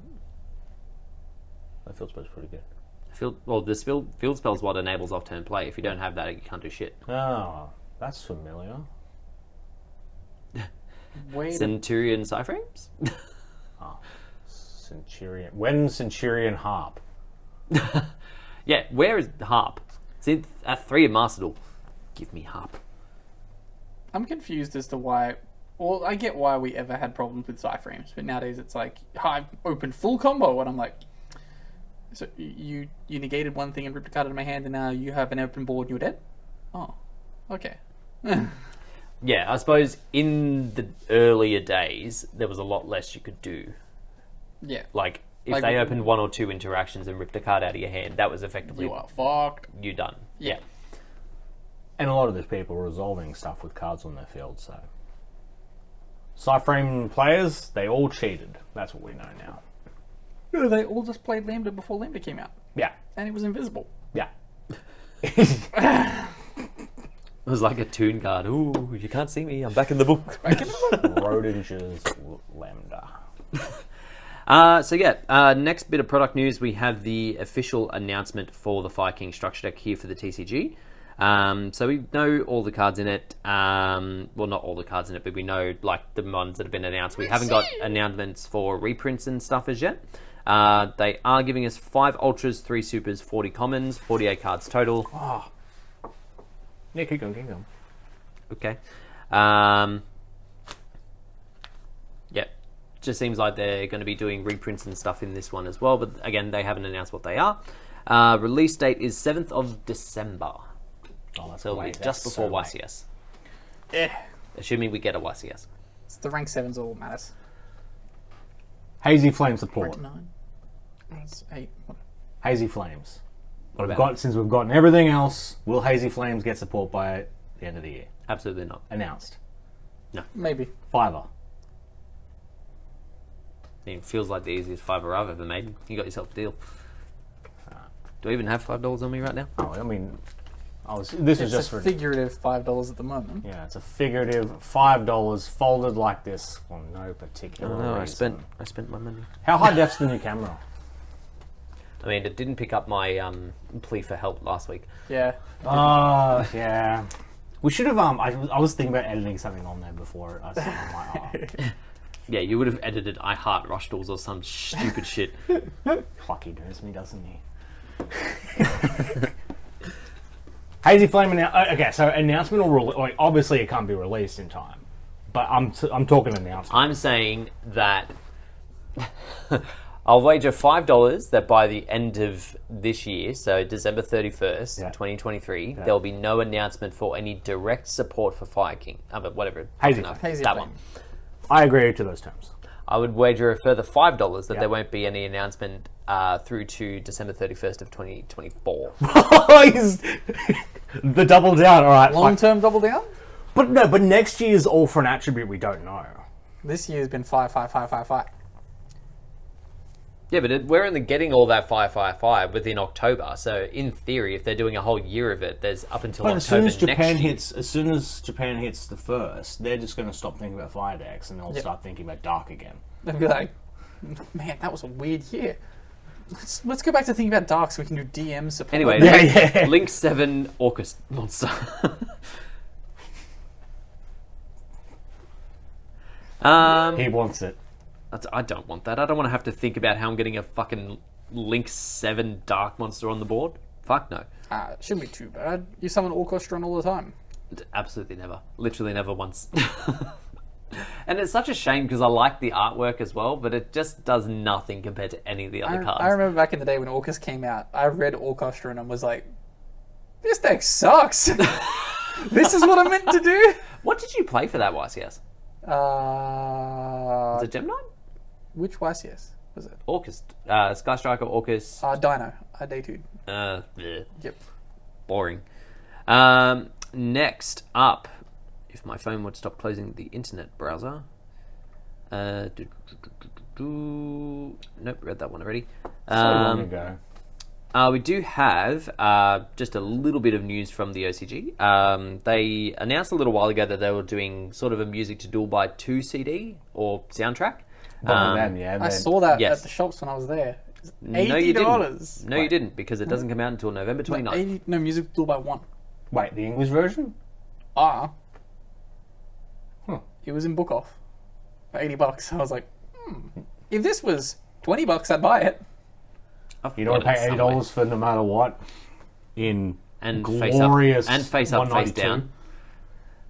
The field spell's pretty good. Field well, this field field spell is what enables off turn play. If you don't have that, you can't do shit. Oh, that's familiar. Wait. Centurion PSY-Frames? Ah, Centurion. When Centurion Harp? yeah, where is Harp? It's in, at three of Master Duel. Give me Harp. I'm confused as to why. Well, I get why we ever had problems with PSY-Frames, but nowadays it's like I've opened full combo, and I'm like, so you you negated one thing and ripped a card out of my hand, and now you have an open board and you're dead. Oh, okay. Yeah, I suppose in the earlier days there was a lot less you could do. yeah, Like if Like- they opened one or two interactions and ripped a card out of your hand, that was effectively you are fucked. you done. Yeah. And a lot of these people are resolving stuff with cards on their field, so. PSY-Frame players, they all cheated. That's what we know now. They all just played Lambda before Lambda came out, Yeah. and it was invisible. Yeah. It was like a tune card. Ooh, you can't see me. I'm back in the book. Rodinger's Lambda. Uh, so yeah, uh, next bit of product news, we have the official announcement for the Fire King structure deck here for the TCG. Um, so we know all the cards in it. Um, well, not all the cards in it, but we know like the ones that have been announced. We haven't got announcements for reprints and stuff as yet. Uh, they are giving us five ultras, three supers, forty commons, forty-eight cards total. Yeah, keep going, keep going. Okay. Um, yeah. Just seems like they're going to be doing reprints and stuff in this one as well, but again, they haven't announced what they are. Uh, release date is 7th of December. Oh, that's So it'll be just before so. YCS. Eh, Assuming we get a YCS. it's the rank sevens all that matters. Hazy Flame support. Twenty-nine. That's eight. What? Hazy Flames. What We've about- got since we've gotten everything else. Will Hazy Flames get support by the end of the year? Absolutely not. Announced. No. Maybe. Fiver. I it feels like the easiest fiver I've ever made. You got yourself a deal. Do I even have $5 on me right now? Oh, I mean, I was. This is just a for. figurative five dollars at the moment. yeah, it's a figurative five dollars folded like this for no particular Oh, no, I reason. spent, I spent my money. How high def's the new camera? I mean, it didn't pick up my um, plea for help last week. Yeah. Oh yeah. We should have. Um, I, was- I was thinking about editing something on there before I said I'm like, oh, Yeah, you would have edited I Heart Rush Tools or some stupid shit. fuck he knows me, doesn't he? Hazy Flame uh, Okay, so announcement or rele- like obviously it can't be released in time, but I'm t- I'm talking announcement. I'm saying that I'll wager five dollars that by the end of this year, so December thirty first, Yeah. twenty twenty three, there will be no announcement for any direct support for Fire King. Uh, but whatever, Hazy no, Hazy that Flame. one. I agree to those terms. I would wager a further five dollars that Yeah. there won't be any announcement uh, through to December thirty first of twenty twenty four. He's- the double down. All right, long term double down. but no, but next year's all for an attribute we don't know. This year's been five, five, five, five, five. Yeah, but it, we're only getting all that fire, fire, fire within October. So in theory, if they're doing a whole year of it, there's up until But October as soon as next Japan year. hits, as soon as Japan hits the first, they're just going to stop thinking about fire decks and they'll Yep. start thinking about dark again. They'll be like, man, that was a weird year. Let's, let's go back to thinking about dark so we can do DM support. Anyway, Yeah, Link, yeah. Link Seven Orcust monster. um, He wants it. That's, I don't want that. I don't want to have to think about how I'm getting a fucking Link Seven Dark monster on the board. Fuck no. Ah, it shouldn't be too bad. You summon Orcustrion all the time. Absolutely never. Literally never once. and it's such a shame because I like the artwork as well, but it just does nothing compared to any of the other I, cards. I remember back in the day when Orcust came out, I read Orcustrion and was like, this deck sucks. this is what I'm meant to do. What did you play for that YCS? Uh, Was it Gemini? Which YCS was it? Orcust. Uh, Sky Striker, Orcust. Uh, Dino. I dated. Uh, bleh. Yep. boring. Um, next up, if my phone would stop closing the internet browser. Uh, do, do, do, do, do, do. Nope, read that one already. So long Um, ago. uh, we do have uh, just a little bit of news from the OCG. Um, they announced a little while ago that they were doing sort of a music to duel by two CD or soundtrack. But um, then, yeah, I saw that yes. at the shops when I was there. No, Eighty you dollars. didn't. No, you didn't because it doesn't come out until November 29th. Eighty. No, music duel by one. Wait, the English version? Ah. Huh. It was in book off for eighty bucks. I was like, hmm. If this was twenty bucks, I'd buy it. I've You don't pay eighty somewhere. dollars for no matter what. In and glorious face up and face up, face down.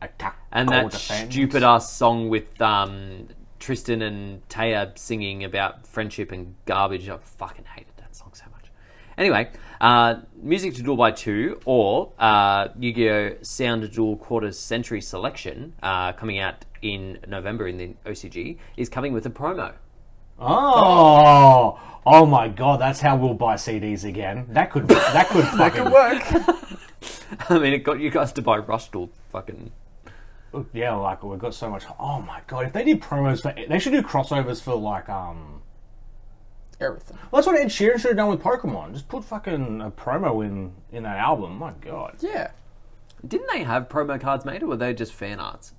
Attack. And Cold that stupid ass song with um, Tristan and Téa singing about friendship and garbage. I fucking hated that song so much. Anyway, uh, music to duel by two or uh, Yu-Gi-Oh! Sound Duel Quarter Century Selection uh, coming out in November in the OCG is coming with a promo. Oh, oh my god! That's how we'll buy CDs again. That could that could That could work. I mean, it got you guys to buy Rush Duel fucking. Yeah. Like we've got so much. Oh my god! If they did promos for, they should do crossovers for like um. Everything. Well, that's what Ed Sheeran should have done with Pokemon. Just put fucking a promo in in that album. My god. Yeah. Didn't they have promo cards made, or were they just fan arts?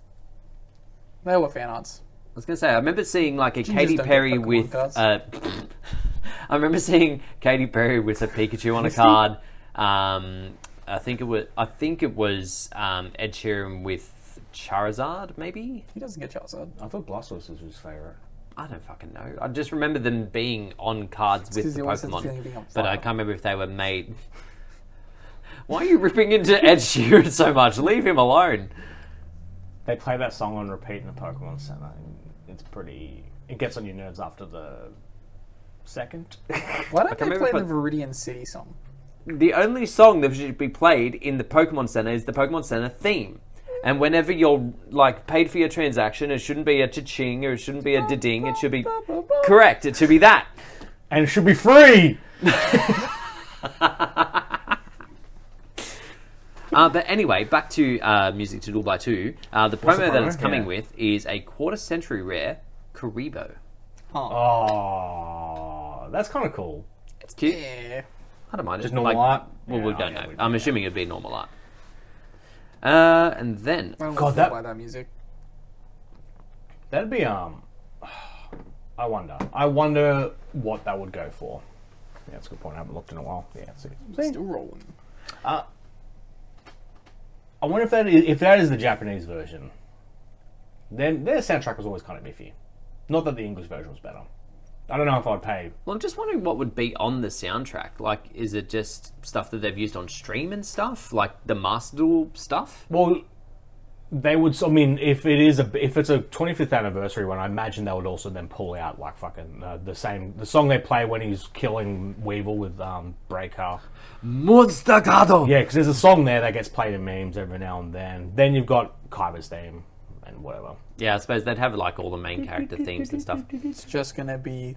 They were fan arts. I was gonna say I remember seeing like a Gingers Katy Perry with. cards. Uh, I remember seeing Katy Perry with a Pikachu on a card. Um, I think it was. I think it was um, Ed Sheeran with Charizard, maybe. He doesn't get Charizard. I thought Blastoise was his favorite. I don't fucking know. I just remember them being on cards with the he the Pokemon, feeling of being on but I can't remember if they were made. Why are you ripping into Ed Sheeran so much? Leave him alone. They play that song on repeat in the Pokemon Center. and It's pretty. It gets on your nerves after the second. Why don't they play the Viridian City song? the only song that should be played in the Pokemon Center is the Pokemon Center theme. And whenever you're like paid for your transaction, it shouldn't be a cha-ching or it shouldn't be a da-ding. It should be correct. It should be that. and it should be free. Uh, but anyway, back to uh, Music to Duel by Two. Uh, the promo the that it's coming Yeah. with is a quarter century rare Kuriboh. Oh, that's kind of cool. It's cute. Yeah. I don't mind Just it. normal Like, art. Well, Yeah, we don't okay, know. we I'm assuming it'd be normal art. Uh, and then I God, God, that- by that music. That'd be um. I wonder. I wonder what that would go for. Yeah, that's a good point. I haven't looked in a while. Yeah, see. see? Still rolling. I wonder if that is, if that is the Japanese version. Then their soundtrack was always kind of iffy. Not that the English version was better. I don't know if I'd pay. Well, I'm just wondering what would be on the soundtrack. Like, is it just stuff that they've used on stream and stuff, like the Master Duel stuff? Well, they would. I mean, if it is a if it's a 25th anniversary one, I imagine they would also then pull out like fucking uh, the same the song they play when he's killing Weevil with um Breaker. Monster Gado. Yeah, because there's a song there that gets played in memes every now and then. Then you've got Kaiba's theme whatever. Yeah, I suppose they'd have like all the main character themes and stuff. It's just gonna be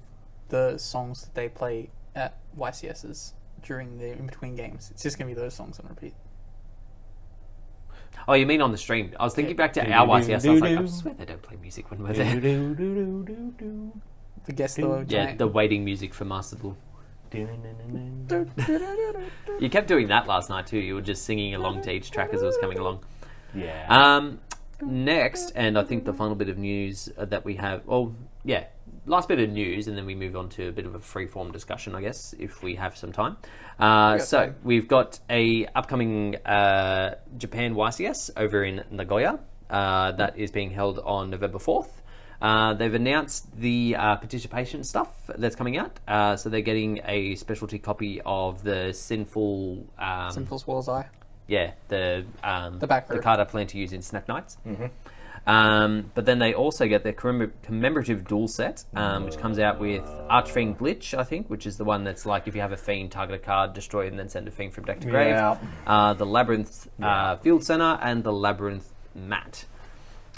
the songs that they play at YCSs during the in between games. It's just gonna be those songs on repeat. Oh, you mean on the stream? I was thinking back to our YCS. I was like, I swear they don't play music when we're there. The guest the Yeah, the waiting music for Master Duel. You kept doing that last night too. You were just singing along to each track as it was coming along. Yeah. Um, next, and I think the final bit of news uh, that we have, well, yeah, last bit of news, and then we move on to a bit of a free-form discussion, I guess, if we have some time. Uh, so time. we've got a upcoming uh, Japan YCS over in Nagoya uh, that is being held on November fourth. Uh, they've announced the uh, participation stuff that's coming out, uh, so they're getting a specialty copy of the Sinful um, Simple Swirl's Eye. Yeah, the um, The back the card I plan to use in Snack Nights. Um, but then they also get the commem- commemorative dual set, um, which comes out with Archfiend Glitch, I think, which is the one that's like if you have a fiend, target a card, destroy it, and then send a fiend from deck to grave. Yeah. Uh, the Labyrinth uh, Field Center and the Labyrinth Mat.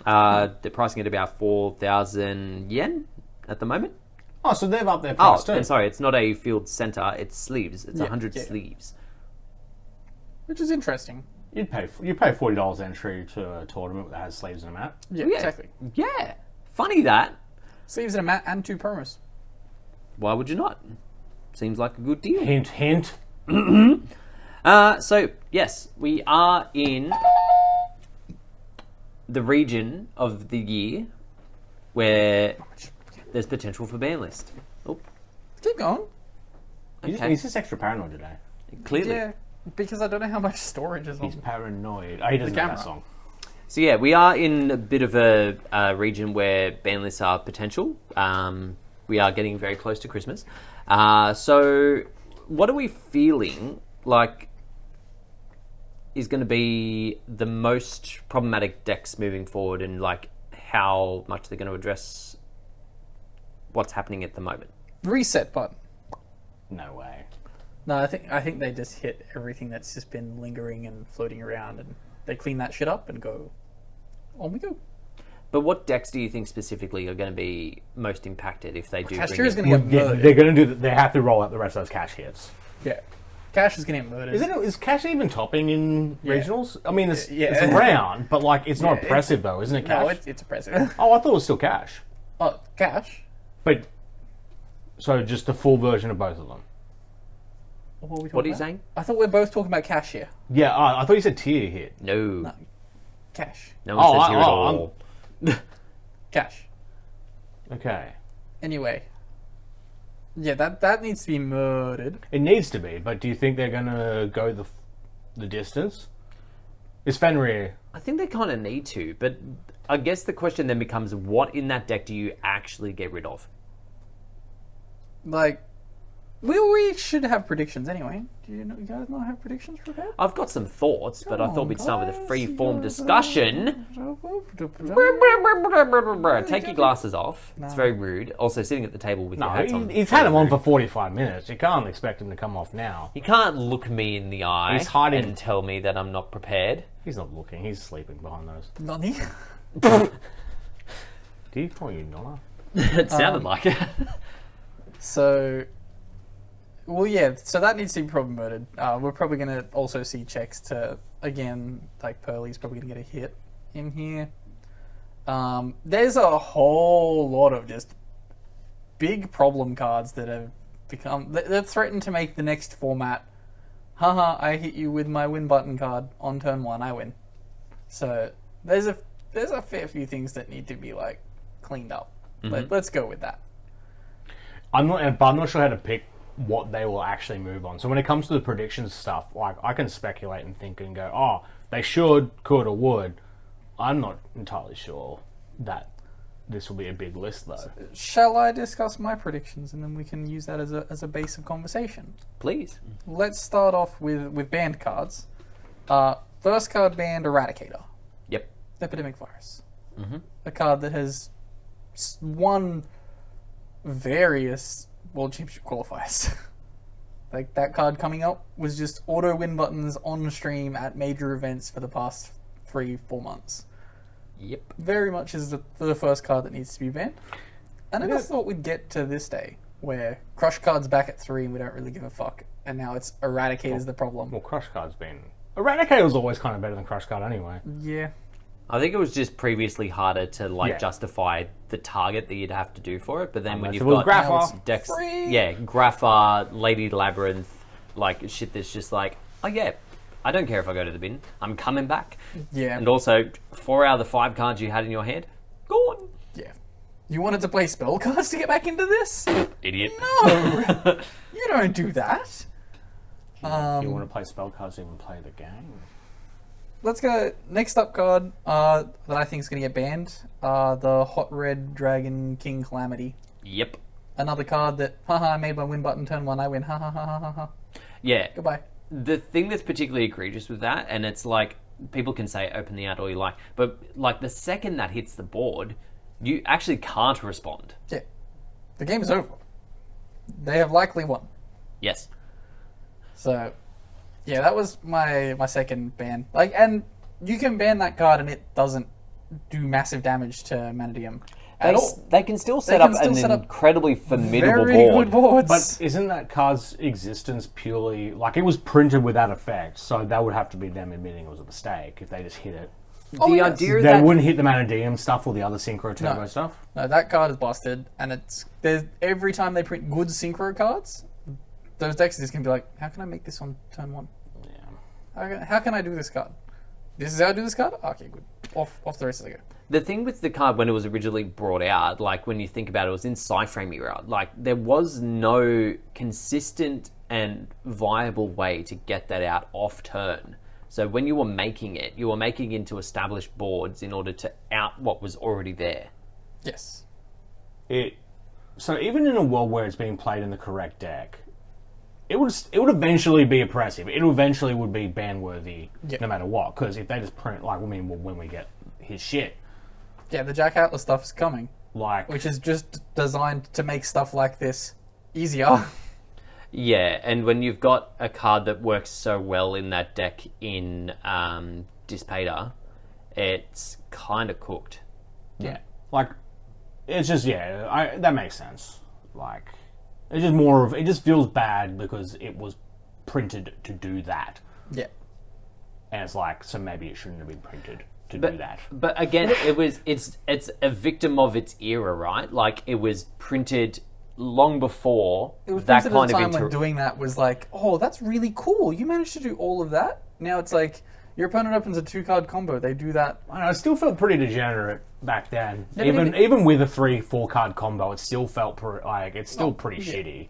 Uh, they're pricing at about 4,000 yen at the moment. Oh, so they've upped their Oh, price too. and sorry, it's not a field center, it's sleeves. It's Yeah, 100 yeah. sleeves. Which is interesting. You'd pay you pay forty dollars entry to a tournament that has sleeves and a mat. Yeah, Yeah. exactly. Yeah. Funny that. Sleeves and a mat and two promos. Why would you not? Seems like a good deal. Hint, hint. Uh, so yes, we are in the region of the year where there's potential for ban list. Oh, Keep going. He's, Okay. he's just extra paranoid today. clearly. Yeah, because I don't know how much storage is He's on. paranoid. Oh, he doesn't know camera. that song. So yeah, we are in a bit of a, uh region where ban lists are potential. Um, we are getting very close to Christmas. Uh, so what are we feeling like is going to be the most problematic decks moving forward, and like how much they're going to address what's happening at the moment? Reset button. No way. No, I think I think they just hit everything that's just been lingering and floating around, and they clean that shit up and go. On we go. But what decks do you think specifically are going to be most impacted if they do? bring Cashier is going to get Yeah, murdered. they're going to do. th- They have to roll out the rest of those cash hits. Yeah, Cash is going to get murdered. Is it? Is cash even topping in Yeah. regionals? I mean, it's, Yeah. it's around, but like it's not Yeah, impressive though, isn't it? Cash. No, it's, it's impressive. oh, I thought it was still cash. oh, Cash. But so just the full version of both of them. What, are, we talking What are you saying? I thought we are both talking about Cash here. Yeah, oh, I thought you said tier here. No, No. Cash. no one Oh, says I- here at oh, all. Cash. Okay, Anyway. Yeah, that that needs to be murdered. it needs to be. But do you think they're going to go the the distance? Is Fenrir? I think they kind of need to, but I guess the question then becomes: what in that deck do you actually get rid of? Like, we we should have predictions anyway. Do you, know, you guys not have predictions prepared? I've got some thoughts, but I thought we'd start with a free-form discussion. Take your glasses off. It's very rude. Also, sitting at the table with No, your hats he- on. he's had him on for forty five minutes. You can't expect him to come off now. You can't look me in the eye He's hiding- and tell me that I'm not prepared. He's not looking. He's sleeping behind those. Nani? Do you call you Nonna? it sounded Um, like it. So, well, yeah. So that needs to be probably murdered. Uh, we're probably going to also see checks to again, like Purrely's probably going to get a hit in here. Um, there's a whole lot of just big problem cards that have become that that threaten to make the next format. Haha! I hit you with my win button card on turn one. I win. So there's a there's a fair few things that need to be like cleaned up. Let, let's go with that. I'm not, but I'm not sure how to pick what they will actually move on. So when it comes to the predictions stuff, like I can speculate and think and go, oh, they should, could, or would. I'm not entirely sure that this will be a big list though. Shall I discuss my predictions and then we can use that as a, as a base of conversation? Please. Let's start off with, with banned cards. Uh, first card banned Eradicator, Yep. Epidemic Virus. Mm-hmm. A card that has won various World Championship qualifiers. like that card coming up was just auto win buttons on stream at major events for the past three, four months. Yep. very much is the, the first card that needs to be banned. And I never thought we'd get to this day where Crush Card's back at three and we don't really give a fuck. And now it's Eradicate is the problem. Well, Crush Card's been. Eradicator was always kind of better than Crush Card anyway. Yeah. I think it was just previously harder to like Yeah. justify the target that you'd have to do for it. But then when you've got Grapha. Dex, free. yeah, Grapha, Lady Labyrinth, like shit that's just like, oh yeah, I don't care if I go to the bin, I'm coming back. Yeah. And also, four out of the five cards you had in your hand, gone. Yeah. You wanted to play spell cards to get back into this? Idiot. No! you don't do that. you Um, want to play spell cards, even play the game. Let's go. Next up card uh, that I think is going to get banned uh, the Hot Red Dragon King Calamity. Yep. Another card that, haha, I made my win button turn one, I win, ha ha ha ha ha ha. Yeah. Goodbye. the thing that's particularly egregious with that, and it's like people can say open the ad all you like, but like the second that hits the board, you actually can't respond. Yeah. The game is over. They have likely won. Yes. So, yeah, that was my my second ban. Like, and you can ban that card and it doesn't do massive damage to Mannadium They, s- they can still set can up still an set up incredibly formidable Very board. good boards. But isn't that card's existence purely like it was printed without effect? So that would have to be them admitting it was a mistake if they just hit it. Oh, the yes. idea They that wouldn't hit the Mannadium stuff or the other Synchro Turbo No. stuff. No, that card is busted, and it's there's every time they print good synchro cards, those decks is gonna be like, how can I make this on turn one? Yeah. How can, how can I do this card? This is how I do this card. Okay, good. Off off the races I go. the thing with the card when it was originally brought out, like when you think about it, it was in PSY-Frame era. Like there was no consistent and viable way to get that out off turn. So when you were making it, you were making it into established boards in order to out what was already there. Yes. It so even in a world where it's being played in the correct deck, it would it would eventually be oppressive. It eventually would be ban worthy Yeah. no matter what. Because if they just print like I mean well, when we get his shit, Yeah, the Jack Atlas stuff is coming, like which is just designed to make stuff like this easier. Yeah, and when you've got a card that works so well in that deck in um, Dispater, it's kind of cooked. Yeah, like it's just yeah, I, that makes sense. Like it's just more of it just feels bad because it was printed to do that, yeah. and it's like so maybe it shouldn't have been printed to But, do that. but again, it was it's it's a victim of its era, right? Like it was printed long before It was that that kind at a of time inter- when doing that was like, oh, that's really cool. You managed to do all of that. Now it's like your opponent opens a two card combo. They do that. I know, it still felt pretty degenerate back then. but even even- even with a three four card combo, it still felt pre- like it's still oh, pretty yeah. shitty.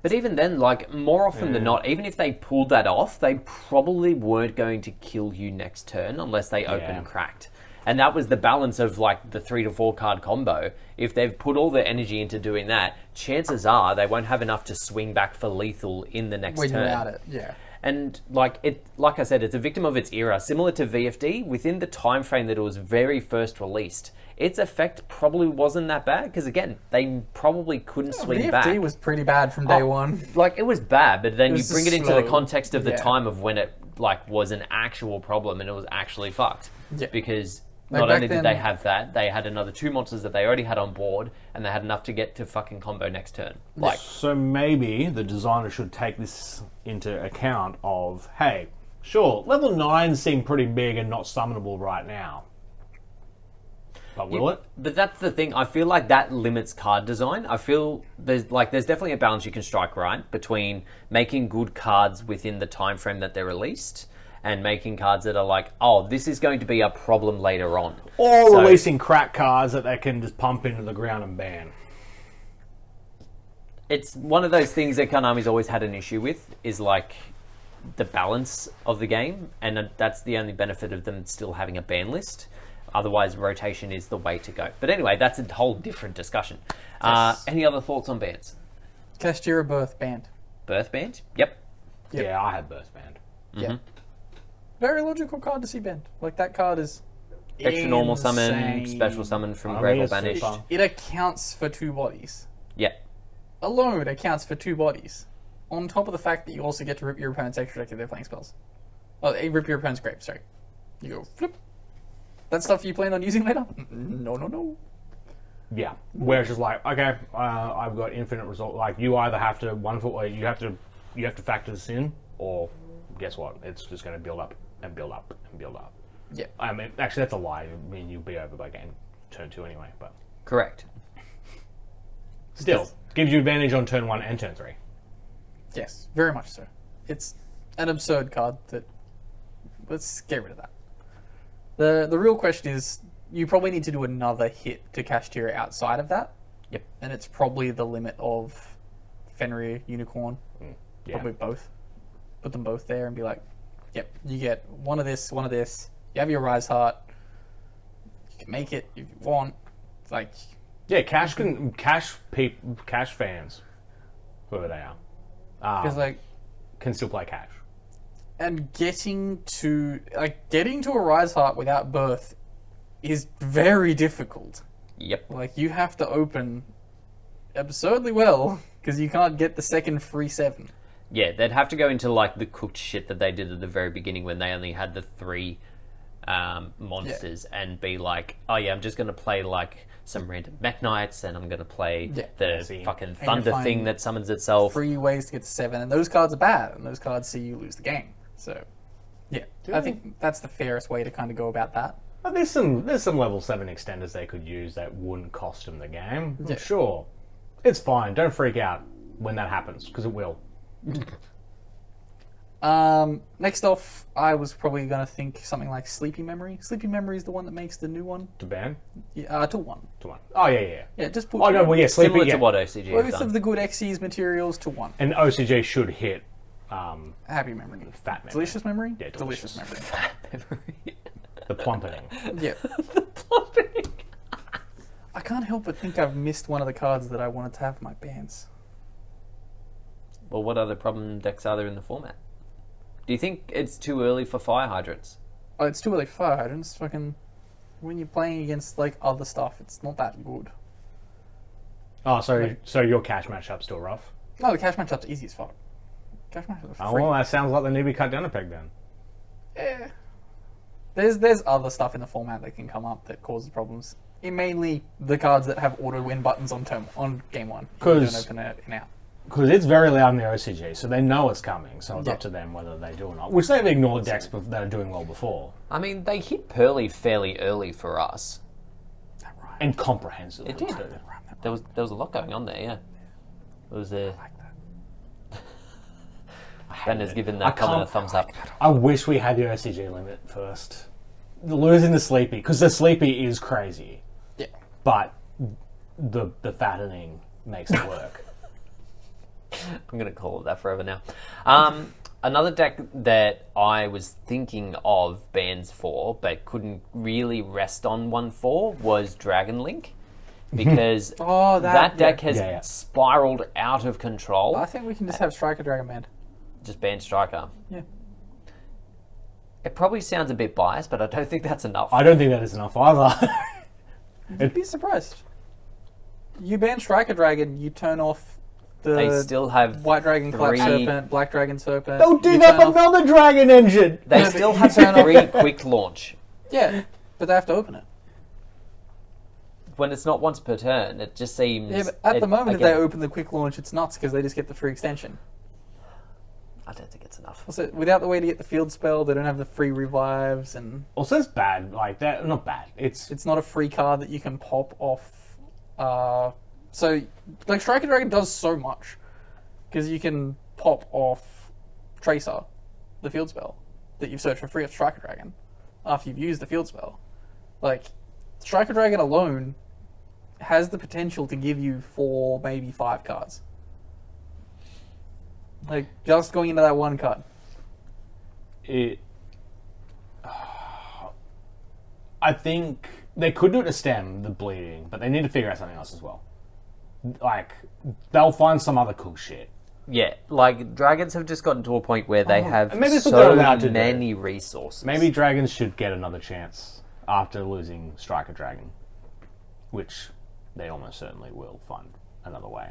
But even then, like more often than not, even if they pulled that off, they probably weren't going to kill you next turn unless they open Yeah. cracked. And that was the balance of like the three to four card combo. If they've put all their energy into doing that, chances are they won't have enough to swing back for lethal in the next When turn. you're at it, yeah. And like it, like I said, it's a victim of its era. Similar to VFD, within the time frame that it was very first released, its effect probably wasn't that bad because again, they probably couldn't oh, swing VFD back. VFD was pretty bad from day Oh, one. Like it was bad, but then you bring it into the context of the Yeah. time of when it like was an actual problem and it was actually fucked. Yeah. Because Like, not back only did they have that, they had another two monsters that they already had on board, and they had enough to get to fucking combo next turn. Like So maybe the designer should take this into account of hey, sure, level nine seem pretty big and not summonable right now. But will it? But that's the thing. I feel like that limits card design. I feel there's like there's definitely a balance you can strike right between making good cards within the time frame that they're released and making cards that are like, oh, this is going to be a problem later on. Or So- releasing crack cards that they can just pump into the ground and ban. It's one of those things that Konami's always had an issue with is like the balance of the game, and that's the only benefit of them still having a ban list. Otherwise, rotation is the way to go. But anyway, that's a whole different discussion. Uh, any other thoughts on bans? Kashtira Birth banned. Birth band? Yep. Yep. Yeah, I had birth band. Yeah. Very logical card to see banned. Like that card is Extra normal summon, insane. special summon from I Grave mean, or it's Banished. super. It accounts for two bodies. Yeah. Alone it accounts for two bodies. On top of the fact that you also get to rip your opponent's extra deck if they're playing spells. Oh, eh, rip your opponent's grave, sorry. You go flip. That stuff you plan on using later? No, no, no. Yeah, where it's just like, okay, uh, I've got infinite result. Like you either have to one for, or you have to, you have to factor this in, or guess what? It's just going to build up and build up and build up. Yeah. I mean, actually, that's a lie. I mean, you'll be over by game turn two anyway. But Correct. still, gives you advantage on turn one and turn three. Yes, very much so. It's an absurd card that let's get rid of that. The the real question is you probably need to do another hit to Kashtira outside of that. Yep. And it's probably the limit of Fenrir, Unicorn, mm, Yeah. probably both. Put them both there and be like, Yep, you get one of this, one of this. You have your Riseheart. You can make it if you want. It's like Yeah, cash can cash peop, cash fans, whoever they are, um, it's like can still play cash. and getting to like getting to a Riseheart without birth is very difficult. Yep. Like you have to open absurdly well because you can't get the second free seven. Yeah, they'd have to go into like the cooked shit that they did at the very beginning when they only had the three um, monsters and be like, oh yeah, I'm just gonna play like some random Mekk-Knights and I'm gonna play Yeah. the see. fucking thunder thing that summons itself. Free ways to get to seven, and those cards are bad, and those cards see you lose the game. So, yeah, I think that's the fairest way to kind of go about that. But there's some there's some level seven extenders they could use that wouldn't cost them the game. Yeah. Sure, it's fine. Don't freak out when that happens because it will. Um, next off, I was probably gonna think something like Sleepy Memory. Sleepy Memory is the one that makes the new one. To ban Yeah, uh, to one. to one. Oh yeah, yeah. yeah. Yeah, just put Oh no, well yeah, sleepy. Similar Yeah. to what OCG has both done. of the good Xyz materials to one. And OCG should hit um, Happy memory. fat memory. Delicious memory? Yeah, delicious, delicious. memory. the plumpeting. yeah. I can't help but think I've missed one of the cards that I wanted to have in my bands. Well, what other problem decks are there in the format? Do you think it's too early for fire hydrants? Oh, it's too early for fire hydrants. Fucking when you're playing against like other stuff, it's not that good. Oh, so so your cash matchup's still rough. No, the cash matchup's easy as fuck. Cash matchups are Oh free. well, that sounds like they need to be cut down a peg then. Eh. There's there's other stuff in the format that can come up that causes problems. In mainly the cards that have auto win buttons on term on game one. if you don't 'Cause- open it in out. Because it's very loud in the OCG, so they know it's coming. So it's Yeah. up to them whether they do or not. Which they've ignored decks bef- that are doing well before I mean, they hit Purrely fairly early for us. That right. and comprehensively. It did. too. That right, that There was there was a lot going on there. Yeah, it was a. right, like that. Ben has given I that comment a thumbs up. I wish we had the OCG limit first. Losing the sleepy because the sleepy is crazy, Yeah. but the the fattening makes it work. I'm going to call it that forever now. Um, another deck that I was thinking of bans for, but couldn't really rest on one for, was Dragon Link. Because Oh, that, that deck yeah. has Yeah, yeah. spiraled out of control. I think we can just have Striker Dragon Band. Just ban Striker. Yeah. It probably sounds a bit biased, but I don't think that's enough. I don't think that is enough either. You'd be surprised. You ban Striker Dragon, you turn off the they still have White Dragon Clap three- Serpent, Black Dragon Serpent. Don't you dig up turn off- another dragon engine. They still have turn three quick launch. Yeah, but they have to open it. When it's not once per turn, it just seems. Yeah, but at it- the moment, if again, they open the quick launch, it's nuts because they just get the free extension. I don't think it's enough. Also, without the way to get the field spell, they don't have the free revives, and Also, it's bad. Like that. Not bad. It's it's not a free card that you can pop off. Uh, so, like Striker Dragon does so much because you can pop off Tracer, the field spell that you've searched for free of Striker Dragon after you've used the field spell. Like Striker Dragon alone has the potential to give you four, maybe five cards. Like just going into that one card. it. I think they could do it to stem the bleeding, but they need to figure out something else as well. Like they'll find some other cool shit. Yeah, like dragons have just gotten to a point where they oh, have maybe that's what they're so allowed to do. many resources. Maybe dragons should get another chance after losing Striker Dragon, which they almost certainly will find another way.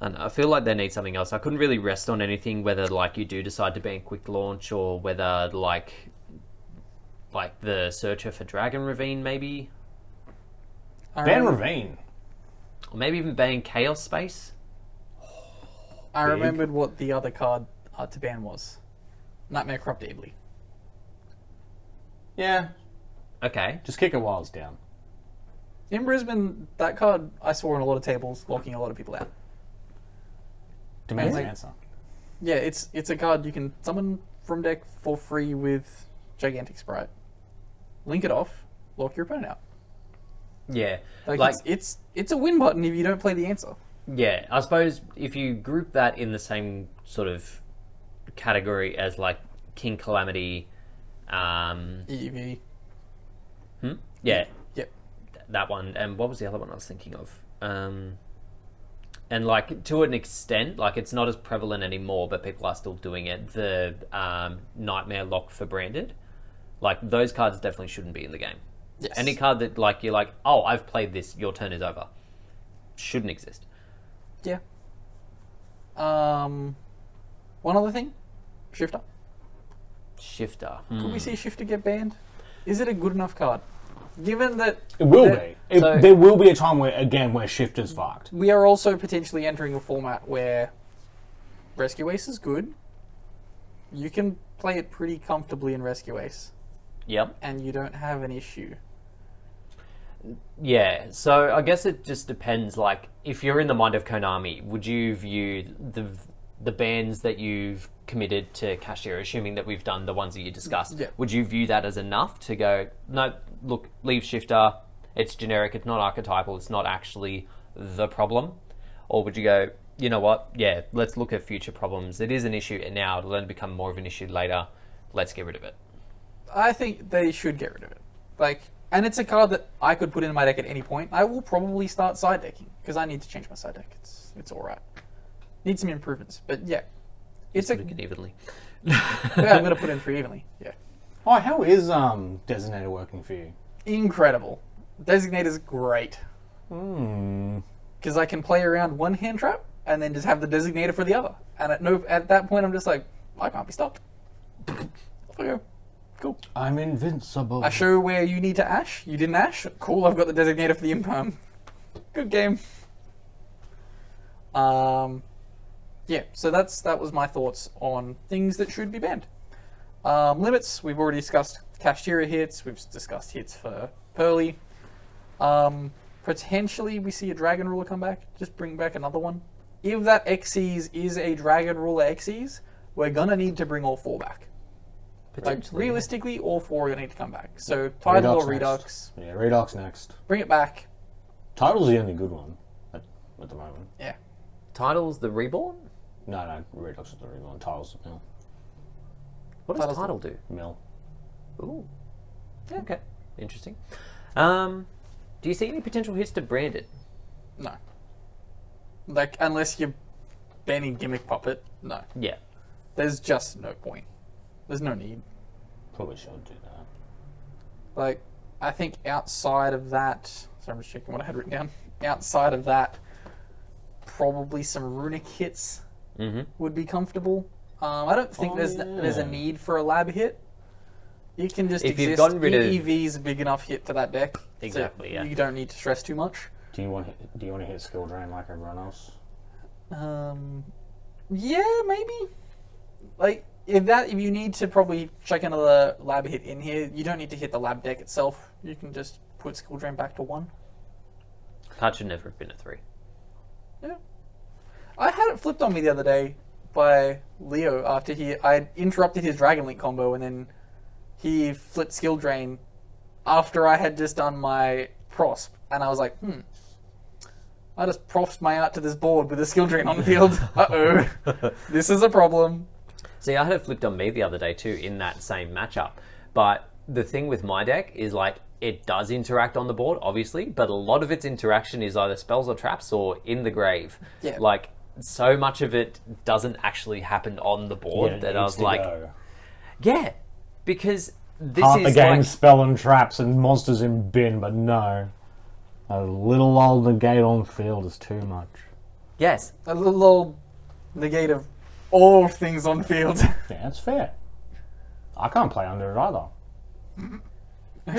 I, don't know, I feel like they need something else. I couldn't really rest on anything whether like you do decide to ban quick launch or whether like like the searcher for Dragon Ravine maybe um, I Ban remember- Ravine. Or maybe even ban Chaos Space. I Big. remembered what the other card uh, to ban was. Knightmare Corruptor Iblee. Yeah, Okay. just kick it while it's down. In Brisbane, that card I saw on a lot of tables, locking a lot of people out. Demands like- an answer. Yeah, it's it's a card you can summon from deck for free with Gigantic Spright. Link it off, lock your opponent out. Yeah. Like, Like, it's, it's it's a win button if you don't play the answer. yeah, I suppose if you group that in the same sort of category as like King Calamity, um, EV. yeah, Yep. th- that one, and what was the other one I was thinking of? Um, and like to an extent, like it's not as prevalent anymore, but people are still doing it. The um, Nightmare Lock for branded, like those cards definitely shouldn't be in the game. Yes. Any card that like you're like, oh, I've played this, your turn is over, shouldn't exist. Yeah. Um, one other thing, Shifter. Shifter. Could we Hmm. see Shifter get banned? Is it a good enough card? Given that It will that be. It, so- there will be a time where, again, where shifter's fucked. we are also potentially entering a format where Rescue Ace is good. You can play it pretty comfortably in Rescue Ace, Yep. and you don't have an issue. Yeah, so I guess it just depends. Like, if you're in the mind of Konami, would you view the the bans that you've committed to cashier, assuming that we've done the ones that you discussed, Yeah. would you view that as enough to go, no, look, leave shifter, it's generic, it's not archetypal, it's not actually the problem? Or would you go, you know what, yeah, let's look at future problems. It is an issue now, it'll then become more of an issue later. Let's get rid of it. I think they should get rid of it. Like, and it's a card that I could put in my deck at any point. I will probably start side decking because I need to change my side deck. It's it's all right. Need some improvements, but yeah, it's a. Look at evenly. yeah, I'm gonna put in three evenly. Yeah, Oh, how is um designator working for you? incredible. Designator's great Hmm. because I can play around one hand trap and then just have the designator for the other. And at no at that point, I'm just like, I can't be stopped. Off I go. Cool. I'm invincible. I show where you need to ash. You didn't ash. Cool. I've got the designator for the imperm. Good game. Um, yeah. So that's that was my thoughts on things that should be banned. Um, limits. We've already discussed Kashtira hits. We've discussed hits for Purrely. Um, potentially, we see a Dragon Ruler come back. Just bring back another one. If that Xyz is a Dragon Ruler Xyz, we're gonna need to bring all four back. Like realistically, all four are gonna need to come back. So Tidal or Redox Redox, next. Yeah, Redox next. bring it back. Tidal's the only good one at, at the moment. Yeah. Tidal's the Reborn? No, no, Redox is the only one. Tidal's the mill. What does Tidal's the- Tidal do? Mill. Ooh. Yeah. Okay. Interesting. Um, do you see any potential hits to Branded? No. Like unless you're banning gimmick puppet, no. Yeah. There's just no point. There's no need. Probably should do that. Like I think outside of that, sorry, I'm just checking what I had written down. Outside of that, probably some Runick hits Mm-hmm. would be comfortable. Um, I don't think Oh, there's there's a need for a lab hit. It can just If you've exist. gotten rid of- EEV's a big enough hit to that deck. so Exactly, yeah. You don't need to stress too much. Do you want do you want to hit skill drain like everyone else? Um, yeah, maybe. Like if that if you need to probably check another lab hit in here, you don't need to hit the lab deck itself. You can just put skill drain back to one. That should never have been a three. Yeah. I had it flipped on me the other day by Leo after he I interrupted his Dragon Link combo and then he flipped skill drain after I had just done my prosp and I was like, hmm. I just prosped my out to this board with a skill drain on the field. Uh oh. this is a problem. See, I had it flipped on me the other day too in that same matchup. But the thing with my deck is like it does interact on the board, obviously, but a lot of its interaction is either spells or traps or in the grave. Yeah. Like so much of it doesn't actually happen on the board Yeah, it that I needs was to like, go. yeah, because this Half is the game like, spell and traps and monsters in bin, but no. A little old negate on field is too much. yes, A little old negate of all things on field. Yeah, that's fair. I can't play under it either.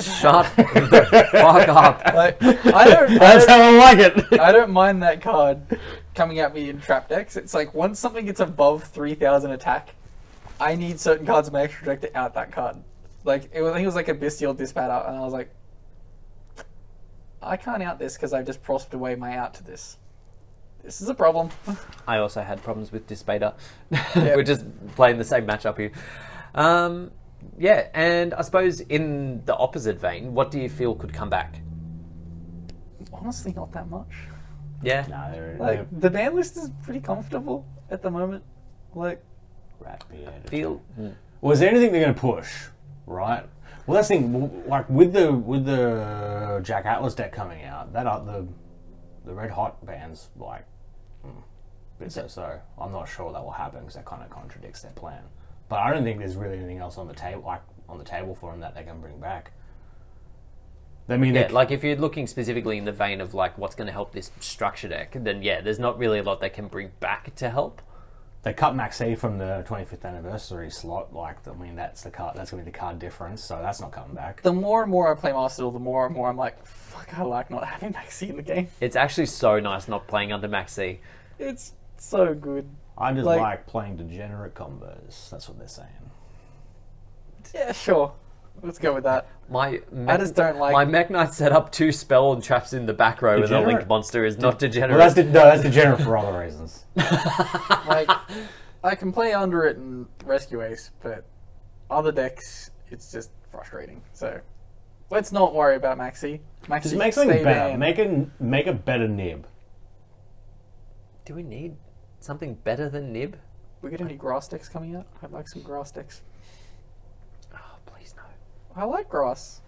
shut the fuck up. like, I don't, I That's don't how I like it. I don't mind that card coming at me in trap decks. It's like once something gets above 3,000 attack, I need certain cards in my extra deck to out that card. Like it was, I think it was like a Bystial Dis Pater, and I was like, I can't out this because I've just prospered away my out to this. This is a problem. I also had problems with Dispater. Yeah. We're just playing the same matchup here. Um, yeah, and I suppose in the opposite vein, what do you feel could come back? Honestly, not that much. Yeah. No, they're, Like the ban list is pretty comfortable at the moment. Like rat beard. Feel. Was there anything they're going to push? Right. Well, that's the thing. Like with the with the Jack Atlas deck coming out, that uh, the the red hot bands like mm, bit so so. I'm not sure that will happen because that kind of contradicts their plan. But I don't think there's really anything else on the table like on the table for them that they can bring back. I mean, Yeah, they- like if you're looking specifically in the vein of like what's going to help this structure deck, then yeah, there's not really a lot they can bring back to help. they cut Maxx C from the 25th anniversary slot. Like, I mean, that's the card. That's going to be the card difference. So that's not coming back. the more and more I play Master Duel, the more and more I'm like, fuck, I like not having Maxx C in the game. It's actually so nice not playing under Maxx C. It's so good. I just Like- like playing degenerate combos. That's what they're saying. Yeah, sure. Let's go with that. My I just don't like- my Mekk-Knight set up two spell and traps in the back row, and the Degenerate? Link monster is not degenerate. Well, that's de- no, that's degenerate for other reasons. Like, I can play under it and Rescue Ace, but other decks, it's just frustrating. So, let's not worry about Maxx C. Maxi, Just make something better. banned. Make a make a better nib. Do we need something better than Nib? We get any grass decks coming out? I'd like some grass decks. Oh, please no. I like grass.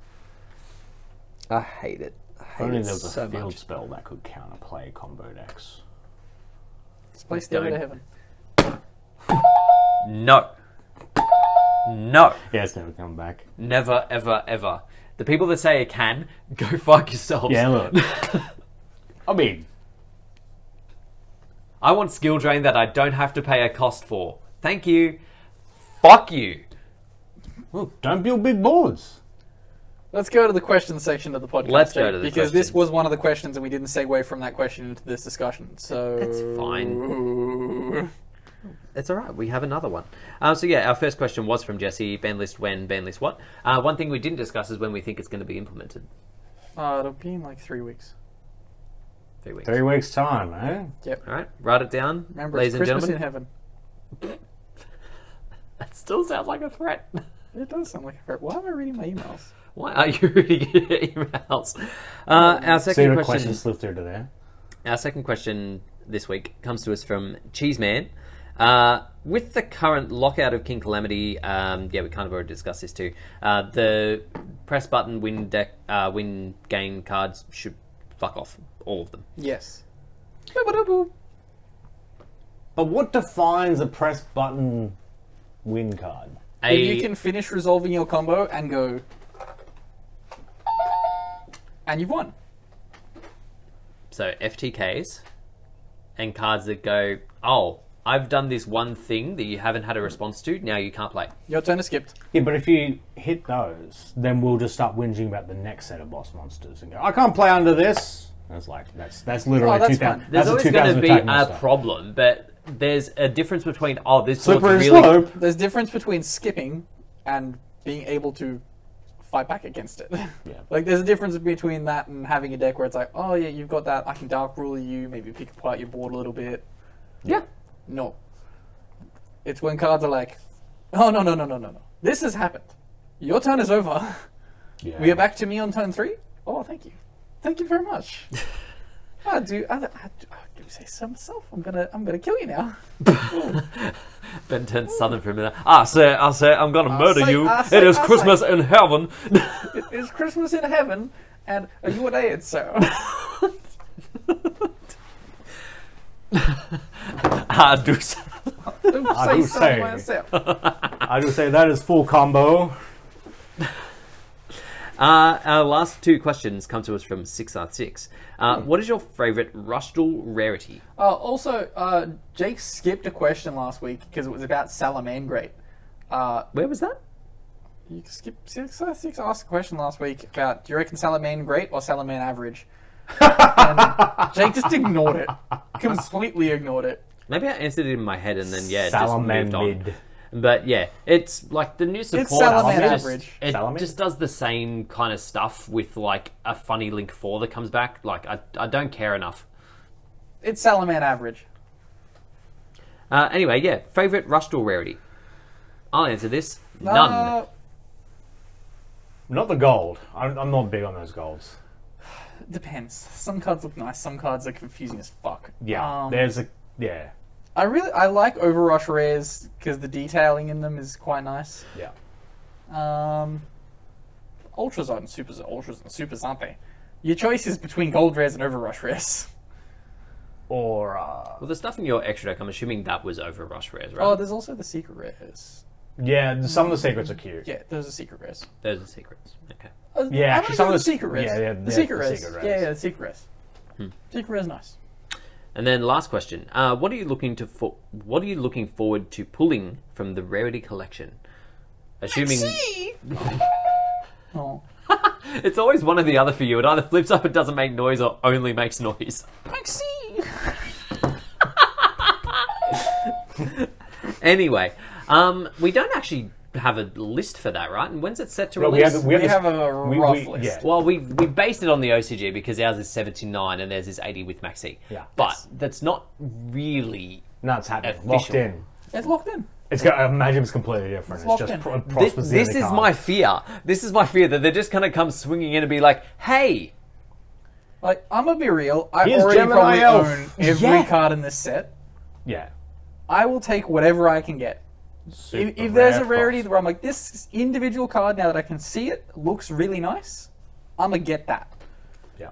I hate it. I If hate only it there was a field much. spell that could counterplay combo decks. Let's play Stairway to Heaven. No. No. Yeah, it's never come back. Never, ever, ever. The people that say it can, go fuck yourselves. Yeah, look. I mean, I want skill drain that I don't have to pay a cost for. Thank you. Fuck you. look, don't build big boards. Let's go to the question section of the podcast. Let's go to the because this was one of the questions, and we didn't segue from that question into this discussion. So It's fine. It's all right. We have another one. Um, so yeah, our first question was from Jesse. Ban list when? Ban list what? Uh, one thing we didn't discuss is when we think it's going to be implemented. Uh, it'll be in like three weeks. Three weeks. Three weeks time, eh? Yep. All right, write it down, Remember, ladies it's and Christmas gentlemen. in heaven. That still sounds like a threat. It does sound like a threat. Why am I reading my emails? Why are you reading your emails? Uh, our second the question. question slip through to there. Our second question this week comes to us from Cheeseman. Uh, with the current lockout of King Calamity, um, yeah, we kind of already discussed this too. Uh, the press button win deck, uh, win game cards should fuck off, all of them. Yes. But what defines a press button win card? A, If you can finish resolving your combo and go, and you've won. so FTKs and cards that go, oh, I've done this one thing that you haven't had a response to. Now you can't play. Your turn is skipped. Yeah, but if you hit those, then we'll just start whinging about the next set of boss monsters and go, I can't play under this. And it's like that's that's literally Oh, that's 2000. fine. There's that's a always going 2000 to be a monster. problem, but there's a difference between oh, this board's Slippery really slope. There's difference between skipping and being able to fight back against it. Yeah. Like there's a difference between that and having a deck where it's like, oh yeah, you've got that. I can dark rule you. Maybe pick apart your board a little bit. yeah. No. It's when cards are like, oh no no no no no no. This has happened. Your turn is over. Yeah. We are back to me on turn three. Oh, thank you, thank you very much. I do. I, I, do- I do say so myself. I'm gonna. I'm gonna kill you now. Ben turned southern for a minute. I say. I say. I'm gonna murder say- you. say- it is ah, Christmas in heaven. It is Christmas in heaven, and are you an idiot, sir? ah, do so. Don't I say do so say. myself. I do say that is full combo. Uh, our last two questions come to us from 6R6. Uh, Hmm. what is your favourite Rush Duel rarity? Uh, also, uh, Jake skipped a question last week because it was about Salamangreat. Uh, Where was that? you skipped six, uh, six asked a question last week about do you reckon Salaman great or Salaman average? and Jake just ignored it, completely ignored it. Maybe I answered it in my head and then, yeah, just moved on. mid. But yeah, it's like the new support. Salaman just, average. It Salaman? just does the same kind of stuff with like a funny Link Four that comes back. Like I, I don't care enough. It's Salaman average. Uh, anyway, yeah, favorite Rush Duel rarity. I'll answer this. None. Uh, Not the gold. I'm, I'm not big on those golds. depends. Some cards look nice. Some cards are confusing as fuck. Yeah, Um, there's a yeah, I really I like Overrush rares because the detailing in them is quite nice. yeah. Um, ultras aren't supers, ultras and supers, aren't they? Your choice is between gold rares and Overrush rares. Or uh, Well, the stuff in your extra deck, I'm assuming that was over Rush rares, right? Oh, there's also the secret rares. yeah, some of the secrets are cute. Yeah, those are secret rares. Those are secrets. Okay. Uh, Yeah, I'm actually, gonna some go of with the- secret rares. yeah, yeah, the yeah, secret the rares. secret Yeah, rares. yeah, the secret rares. Hmm. Secret rares, nice. And then last question: uh, What are you looking to for- What are you looking forward to pulling from the rarity collection? Assuming Oh, it's always one or the other for you. It either flips up and doesn't make noise, or only makes noise. Maxx C. Anyway, um, we don't actually have a list for that, right? And when's it set to No, release? we have, we have, We this- have a we- rough we- list. Yeah. Well, we we based it on the OCG because ours is 79 and theirs is 80 with Maxx C. Yeah. But that's not really. no, it's happening. Official. Locked in. It's locked in. It's got. I imagine it's completely different. It's, locked just in. pro- This, Prosper's the this is card. my fear. This is my fear that they're just going to come swinging in and be like, "Hey, Like, I'm gonna be real. I Here's already Gemini probably Elf. own every Yeah. card in this set. Yeah. I will take whatever I can get. Super If, if there's a rarity Frost. where I'm like, this individual card, now that I can see it, looks really nice, I'm gonna get that. Yeah.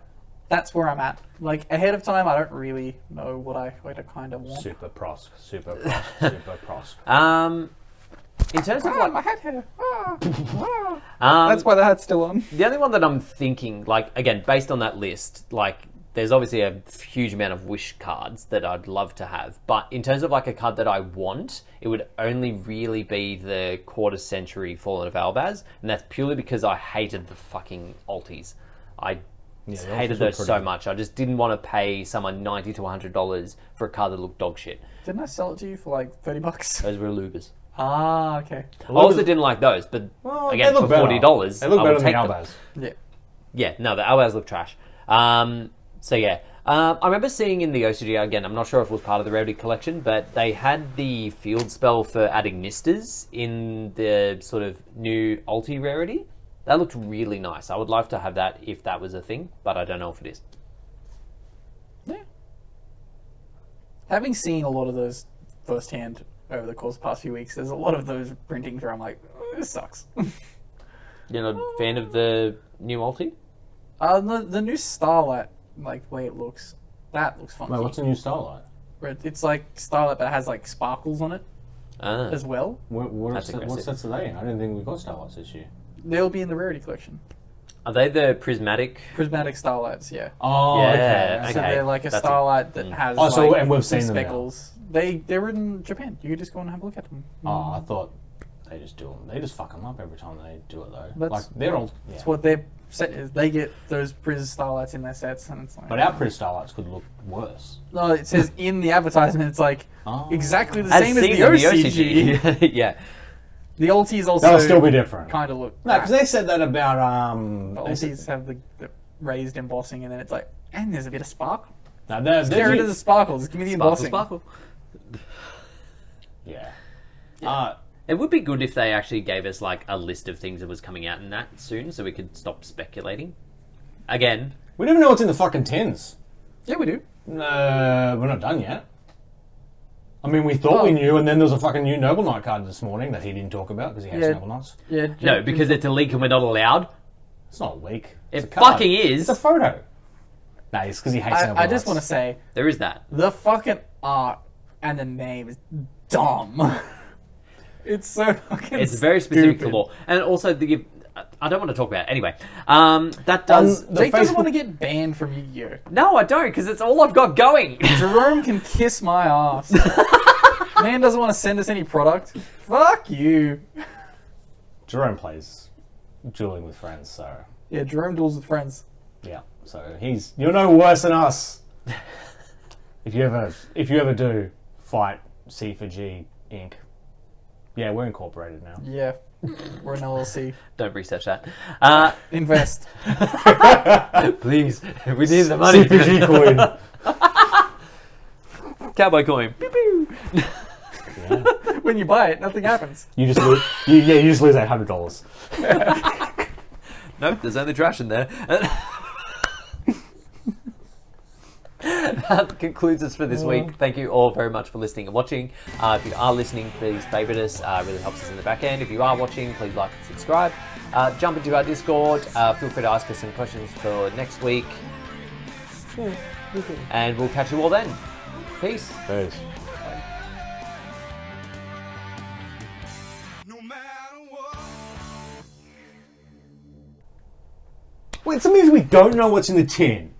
That's where I'm at. Like, ahead of time, I don't really know what I, what I kind of want. Super Prosk. Super Prosk. Super Prosk. um, in terms of Ah, like, my hat hair. Ah, ah. um, That's why the hat's still on. The only one that I'm thinking, like, again, based on that list, like, there's obviously a huge amount of wish cards that I'd love to have. But in terms of, like, a card that I want, it would only really be the quarter century Fallen of Albaz. And that's purely because I hated the fucking alties. I the hated those so pretty- much. I just didn't want to pay someone 90 to $100 for a card that looked dog shit. Didn't I sell it to you for like 30 bucks? Those were Lubas. Ah, okay. I also didn't like those, but Well, again, they for look better. $40, They look I better would than take the them. Yeah. Yeah, no, the Albaz look trash. Um, so yeah, um, I remember seeing in the OCG again. I'm not sure if it was part of the Rarity collection, but they had the field spell for adding misters in the sort of new ulti rarity. That looked really nice. I would love to have that if that was a thing, but I don't know if it is. Yeah. Having seen a lot of those firsthand over the course of the past few weeks, there's a lot of those printings where I'm like, "Oh, this sucks. You're not a fan of the new ulti? uh, the, the new Starlight, like the way it looks, that looks funky. Wait, what's the new Starlight? Where It's like Starlight, but it has like sparkles on it Ah, as well. What, what, That's set, what aggressive. sets are they? I didn't think we got Starlights this year. They'll be in the rarity collection. are they the prismatic? Prismatic Starlights, yeah. Oh, Yeah, okay. So Okay, they're like a that's a- Starlight that mm. has Oh, so- like and we've some seen them now. speckles. They they're in Japan. You could just go and have a look at them. Oh, I thought they just do them. They just fuck them up every time they do it, though. That's- like they're all. Yeah. That's what their set is. They get those Priz Starlights in their sets, and it's like. But our pretty Starlights could look worse. No, it says in the advertisement, it's like Oh. exactly the As same as the in OCG. OCG. yeah. The ultis also That'll still be different. kind of look. No, because they said that about um. the they said- have the, the raised embossing, and then it's like, and there's a bit of sparkle. No, they're, Get they're, the sparkles. Give me the Sparkle, embossing. sparkle. yeah. Uh, It would be good if they actually gave us like a list of things that was coming out in that soon, so we could stop speculating. Again, we don't even know what's in the fucking tins. Yeah, we do. Uh, we're not done yet. I mean, we thought we Oh. knew, and then there was a fucking new Noble Knight card this morning that he didn't talk about because he hates Yeah. Noble Knights. Yeah. no, because it's a leak and we're not allowed. It's not a leak. It a card. fucking is. It's a photo. Nah, it's because he hates Noble I, I just want to say There is that. the fucking art and the name is dumb. it's so fucking. It's very specific to stupid. law, and also the. I don't want to talk about it. Anyway. Um, that does. Um, the Jake doesn't Facebook- want to get banned from Yu-Gi-Oh. no, I don't, because it's all I've got going. Jerome can kiss my ass. Man doesn't want to send us any product. Fuck you. Jerome plays dueling with friends, so Yeah, Jerome duels with friends. yeah. So he's you're no worse than us. if you ever if you ever do fight C for G Inc. Yeah, we're incorporated now. Yeah, we're an LLC. Don't research that. Uh, Invest. please, we need the money. CPG coin. Cowboy coin. Pew, pew. Yeah. when you buy it, nothing happens. You just lose. You, yeah, you just lose eight hundred dollars. Nope, there's only trash in there. that concludes us for this week. Thank you all very much for listening and watching. Uh, if you are listening, please favourite us. Uh, really helps us in the back end. If you are watching, please like and subscribe. Uh, jump into our Discord. Uh, feel free to ask us some questions for next week. And we'll catch you all then. Peace. Peace. No matter. Wait, so it we don't know what's in the tin.